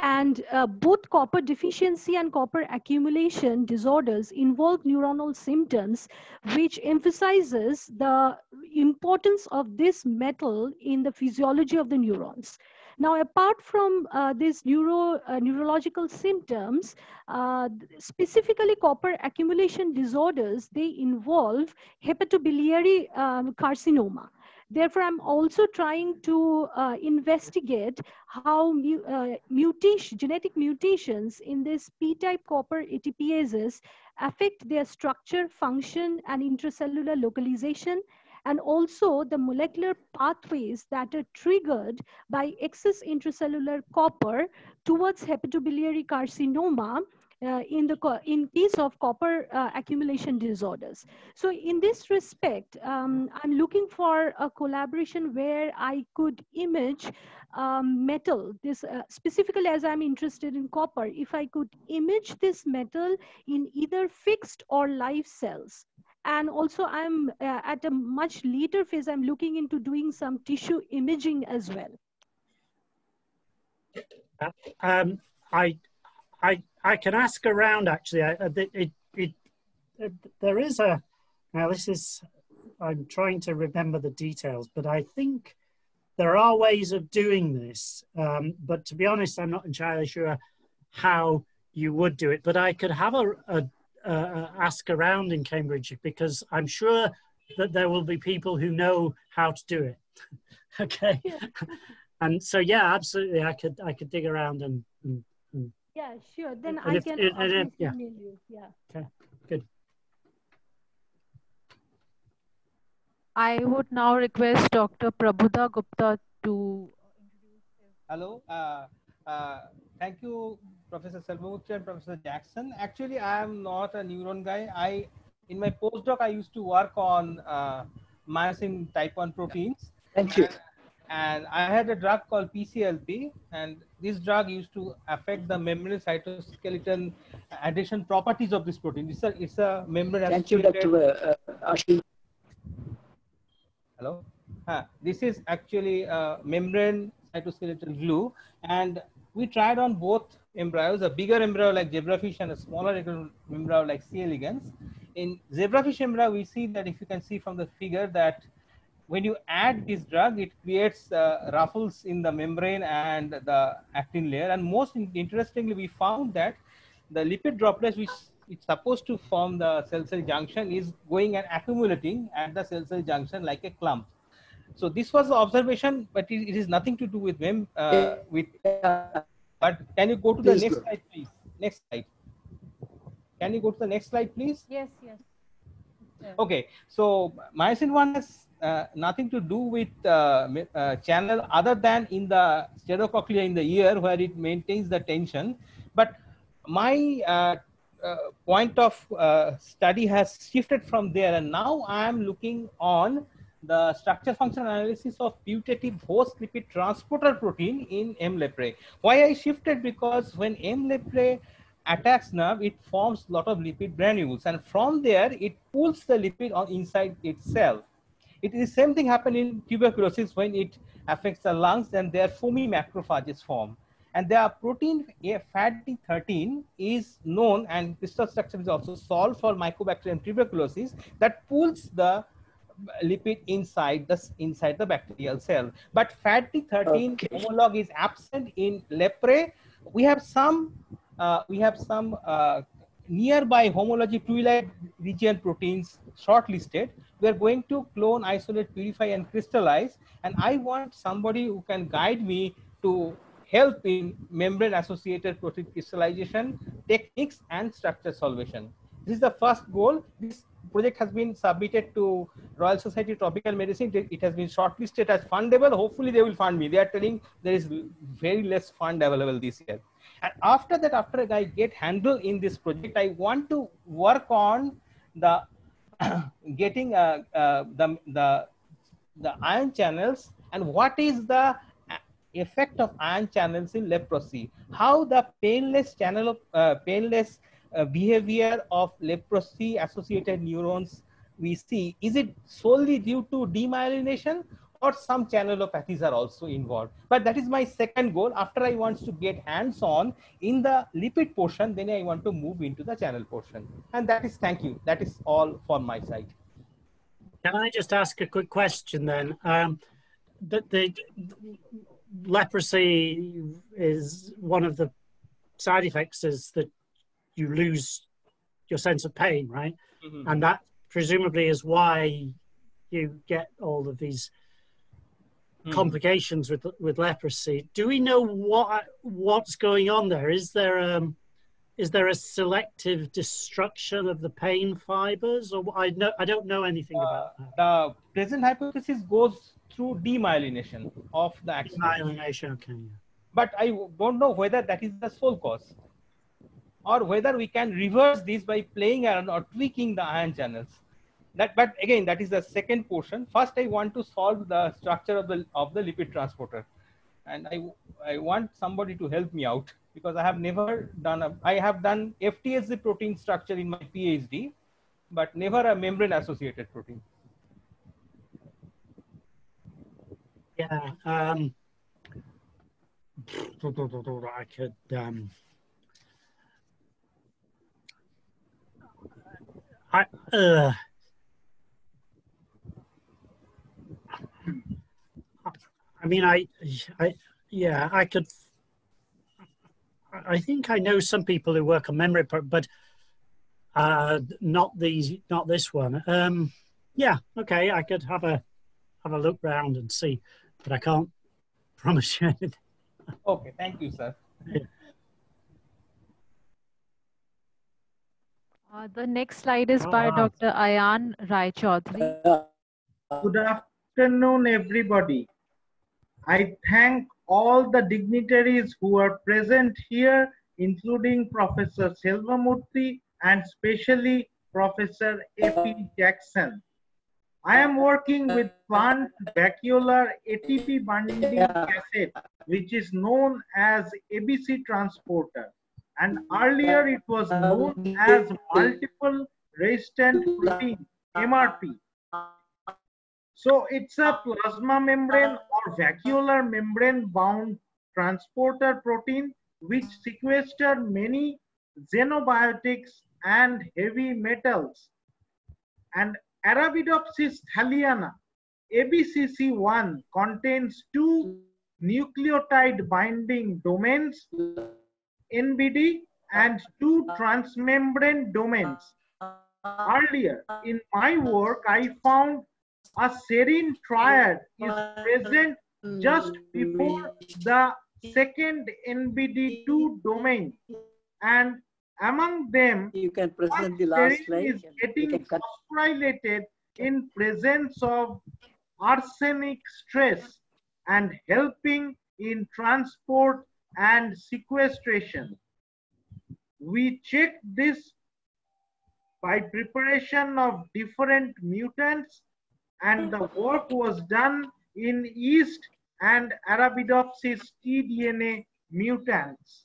And uh, both copper deficiency and copper accumulation disorders involve neuronal symptoms, which emphasizes the importance of this metal in the physiology of the neurons. Now, apart from uh, these neuro, uh, neurological symptoms, uh, specifically copper accumulation disorders, they involve hepatobiliary um, carcinoma. Therefore, I'm also trying to uh, investigate how mu uh, mutation, genetic mutations in this P-type copper ATPases affect their structure, function, and intracellular localization, and also the molecular pathways that are triggered by excess intracellular copper towards hepatobiliary carcinoma uh, in the in case of copper uh, accumulation disorders. So in this respect, um, I'm looking for a collaboration where I could image um, metal, this uh, specifically as I'm interested in copper, if I could image this metal in either fixed or live cells. And also I'm uh, at a much later phase, I'm looking into doing some tissue imaging as well. Um, I, I, I can ask around actually. I, it, it, it, it, there is a, now this is, I'm trying to remember the details, but I think there are ways of doing this. Um, but to be honest, I'm not entirely sure how you would do it. But I could have a, a, a ask around in Cambridge because I'm sure that there will be people who know how to do it. okay. and so yeah, absolutely, I could I could dig around and, and, and yeah, sure. Then And I if- can and- and always if- yeah. you. Yeah. okay, good. I would now request Dr. Prabhuda Gupta to Hello. Uh, uh, thank you, Professor Selvamurthy and Professor Jackson. Actually, I am not a neuron guy. I, in my postdoc, I used to work on uh, myosin type 1 proteins. Thank you. And I had a drug called PCLP, and this drug used to affect the membrane cytoskeleton adhesion properties of this protein. It's a, it's a membrane Thank you, Dr. Uh. Hello. This is actually a membrane cytoskeletal glue, and we tried on both embryos, a bigger embryo like zebrafish and a smaller embryo like C. elegans. In zebrafish embryo, we see that if you can see from the figure that when you add this drug, it creates uh, ruffles in the membrane and the actin layer. And most in- interestingly, we found that the lipid droplets, which it's supposed to form the cell-cell junction, is going and accumulating at the cell-cell junction like a clump. So this was the observation, but it, it is nothing to do with mem uh, with. But can you go to the Please next go. slide, please? Next slide. Can you go to the next slide, please? Yes, yes. Okay, so myosin one has uh, nothing to do with uh, uh, channel other than in the stereocilia in the ear where it maintains the tension. But my uh, uh, point of uh, study has shifted from there, and now I am looking on the structure function analysis of putative host lipid transporter protein in M. leprae. Why I shifted because when M. leprae attacks nerve, it forms lot of lipid granules, and from there it pulls the lipid on inside itself. It is same thing happen in tuberculosis when it affects the lungs, and there foamy macrophages form. And their protein A- FadD13 is known, and crystal structure is also solved for Mycobacterium tuberculosis that pulls the lipid inside the inside the bacterial cell. But fatty 13 Okay. homolog is absent in leprae. We have some uh, we have some uh, nearby homology twilight region proteins shortlisted. We are going to clone, isolate, purify, and crystallize. And I want somebody who can guide me to help in membrane associated protein crystallization techniques and structure solvation. This is the first goal. This project has been submitted to Royal Society of Tropical Medicine. It has been shortlisted as fundable. Hopefully, they will fund me. They are telling there is very less fund available this year. And after that, after I get handle in this project, I want to work on the getting uh, uh, the the the ion channels and what is the effect of ion channels in leprosy how the painless channel of uh, painless uh, behavior of leprosy associated neurons we see is it solely due to demyelination or some channelopathies are also involved. But that is my second goal. After I want to get hands-on in the lipid portion, then I want to move into the channel portion. And that is, thank you. That is all from my side. Can I just ask a quick question then? Um, the, the leprosy is one of the side effects is that you lose your sense of pain, right? Mhm. And that presumably is why you get all of these Mhm. complications with with leprosy. Do we know what what's going on there? Is there um is there a selective destruction of the pain fibers, or I know I don't know anything about that. The present hypothesis goes through demyelination of the axon. Demyelination, okay. But I don't know whether that is the sole cause or whether we can reverse this by playing around or tweaking the ion channels. That, but again, that is the second portion. First, I want to solve the structure of the of the lipid transporter, and I I want somebody to help me out because I have never done a I have done FTSC protein structure in my PhD, but never a membrane associated protein. Yeah. Um, I could. Um, I. Uh, I mean, I, I, yeah, I could. I think I know some people who work on memory, but uh, not these, not this one. Um, yeah, okay, I could have a have a look round and see, but I can't promise you anything. Okay, thank you, sir. Uh, the next slide is by Ah. Dr. Ayan Rai Chaudhary. Good afternoon, everybody. I thank all the dignitaries who are present here, including Professor Selvamurthy and especially Professor A.P. Jackson. I am working with plant vacuolar ATP binding cassette, which is known as ABC transporter. And earlier it was known as multiple resistant protein, MRP. So it's a plasma membrane or vacuolar membrane bound transporter protein which sequester many xenobiotics and heavy metals. And Arabidopsis thaliana, ABCC1 contains two nucleotide binding domains, NBD, and two uh, transmembrane domains. Uh, Earlier uh, in my work, I found a serine triad is present just before the second NBD2 domain. And among them, You can present the last serine slide. is getting phosphorylated in presence of arsenic stress and helping in transport and sequestration. We checked this by preparation of different mutants and the work was done in yeast and Arabidopsis tDNA mutants.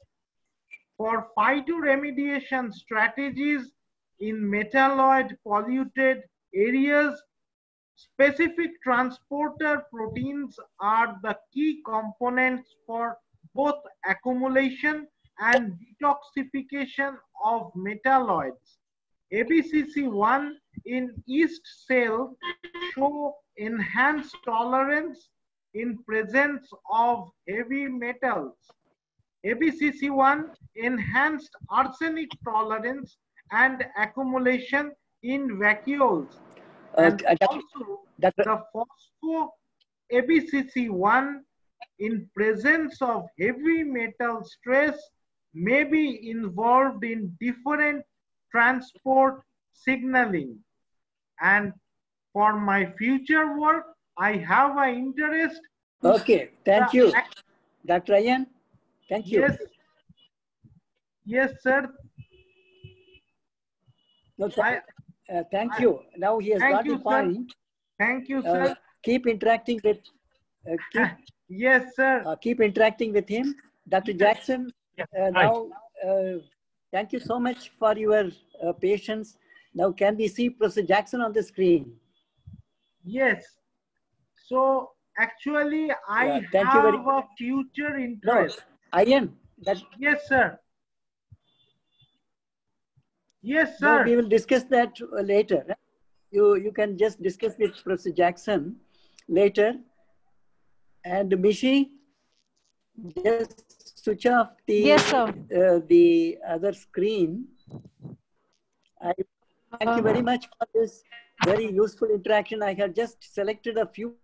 For phytoremediation strategies in metalloid polluted areas, specific transporter proteins are the key components for both accumulation and detoxification of metalloids. ABCC1 in yeast cell show enhanced tolerance in presence of heavy metals. ABCC1 enhanced arsenic tolerance and accumulation in vacuoles. Uh, And uh, also Dr. the phospho ABCC1 in presence of heavy metal stress may be involved in different transport signaling. And for my future work, I have an interest. Okay, thank you. Dr. Ayan, thank you. Yes. Yes, sir. No, I, uh, thank I- you. Now he has got you, the sir. point. thank you, Uh, sir. keep interacting with uh, keep, Yes, sir. uh, keep interacting with him. Dr. Jackson, uh, now uh, thank you so much for your uh, patience. Now can we see Professor Jackson on the screen? Yes. So Actually, I Yeah, thank you very have a future interest. Ian, that Yes, sir. Yes, no, sir. we will discuss that uh, later. You you can just discuss with Professor Jackson later. And Mishi, just switch off the Yes, sir. uh, the other screen. I thank you very Uh, much for this very useful interaction. I have just selected a few people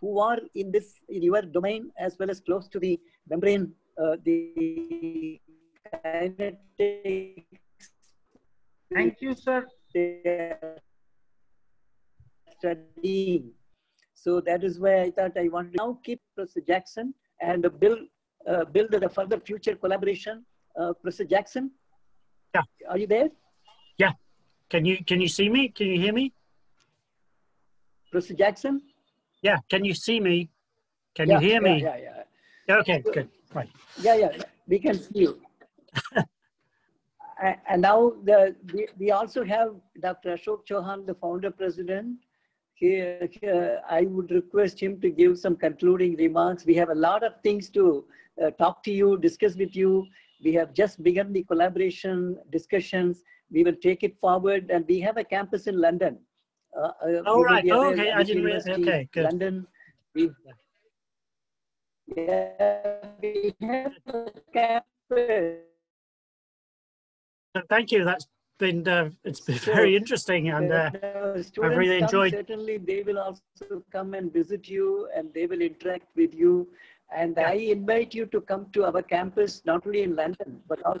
who are in this in your domain as well as close to the membrane, uh, the kinetics. Thank you, sir. they are studying. So that is why I thought I want to now keep Professor Jackson and build uh, build a further future collaboration. Uh, Professor Jackson, Yeah. are you there? Yeah. Can you can you see me? Can you hear me? Professor Jackson? Yeah. Can you see me? Can yeah, you hear me? Yeah, yeah, Yeah, Okay. Good. Right. yeah, yeah. We can see you. And now the we, we also have Dr. Ashok Chauhan, the founder president. Here, here, I would request him to give some concluding remarks. We have a lot of things to uh, talk to you, discuss with you. We have just begun the collaboration discussions. We will take it forward, and we have a campus in London. Uh, uh, Oh, right. Oh, okay. I didn't realize- okay, good. London. We, yeah, we have a campus. Thank you. That's been uh, it's been very interesting, and uh, uh, I've really come, enjoyed. Certainly, they will also come and visit you, and they will interact with you. And Yeah. I invite you to come to our campus, not only in London, but also.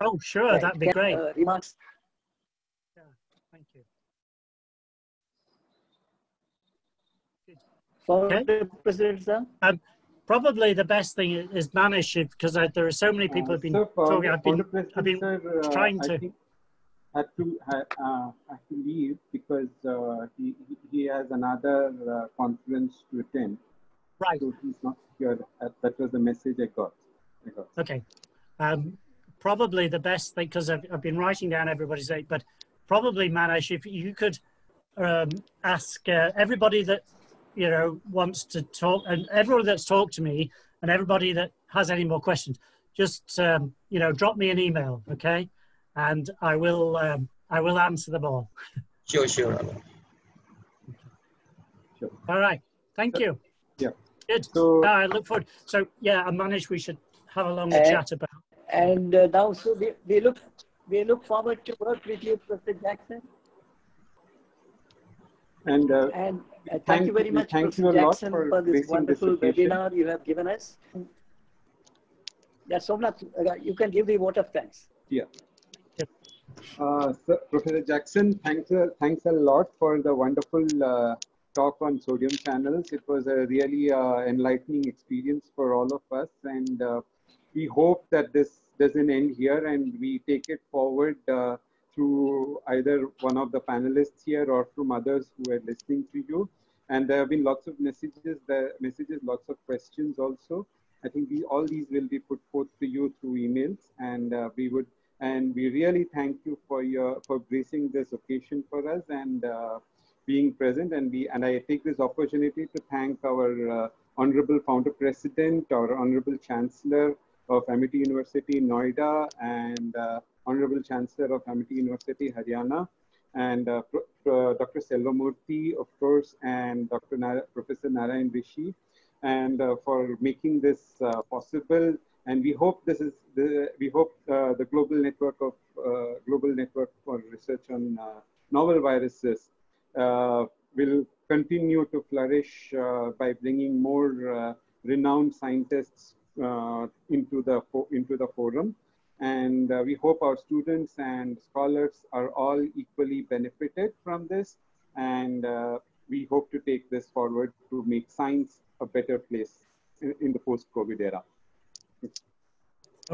Oh, sure. That'd be Can, great. Uh, remarks. Thank you. Founder President, sir. Um, probably the best thing is manage it because I, there are so many people Uh, have been so talking. I've been, I've been sir, uh, trying I to. think had to uh, to leave because uh, he he- has another uh, conference to attend. Right. So he's not here. That was the message I got. I got. Okay. Um, probably the best thing, because I've, I've been writing down everybody's name, but probably Manish, if you could um, ask uh, everybody that, you know, wants to talk and everyone that's talked to me and everybody that has any more questions, just, um, you know, drop me an email, okay? And I will, um, I will answer them all. Sure, sure. Sure. All right. Thank you. Yeah. Good. So I look forward. So yeah, and Manish, we should have a longer Uh, chat about. And uh, now, so we, we look we look forward to work with you, Professor Jackson. And uh, And uh, thank, Thank you very much, thank Professor you a lot Jackson, for for, this gracing this wonderful webinar you have given us. Yeah, Somnath, uh, you can give the vote of thanks. Yeah. Uh, so, Professor Jackson, thanks a, thanks a lot for the wonderful uh, talk on sodium channels. It was a really uh, enlightening experience for all of us, and uh, we hope that this doesn't end here, and we take it forward uh, through either one of the panelists here or from others who are listening to you. And there have been lots of messages, the messages, lots of questions also. I think we, all these will be put forth to you through emails, and uh, we would and we really thank you for your for gracing this occasion for us and uh, being present and we and i take this opportunity to thank our uh, honorable founder president our honorable chancellor of amity university noida and uh, honorable chancellor of amity university haryana and uh, dr selvamurthy of course and dr professor narayan rishi and uh, for making this uh, possible. And we hope this is the we hope uh, the global network of uh, global network for research on uh, novel viruses will continue to flourish by bringing more renowned scientists into the into the forum and uh, we hope our students and scholars are all equally benefited from this and uh, we hope to take this forward to make science a better place in, in the post covid era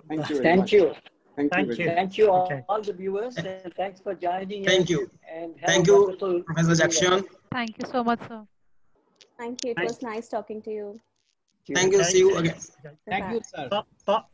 Thank you. Thank much. you. Thank, Thank you. you. Thank you all, Okay. all the viewers and thanks for joining Thank us. you. And have Thank a you, Professor. Jackson. Thank you so much, sir. Thank you. It Thank- was nice talking to you. Thank you. Okay. See you again. Thank you, sir. Bob, Bob,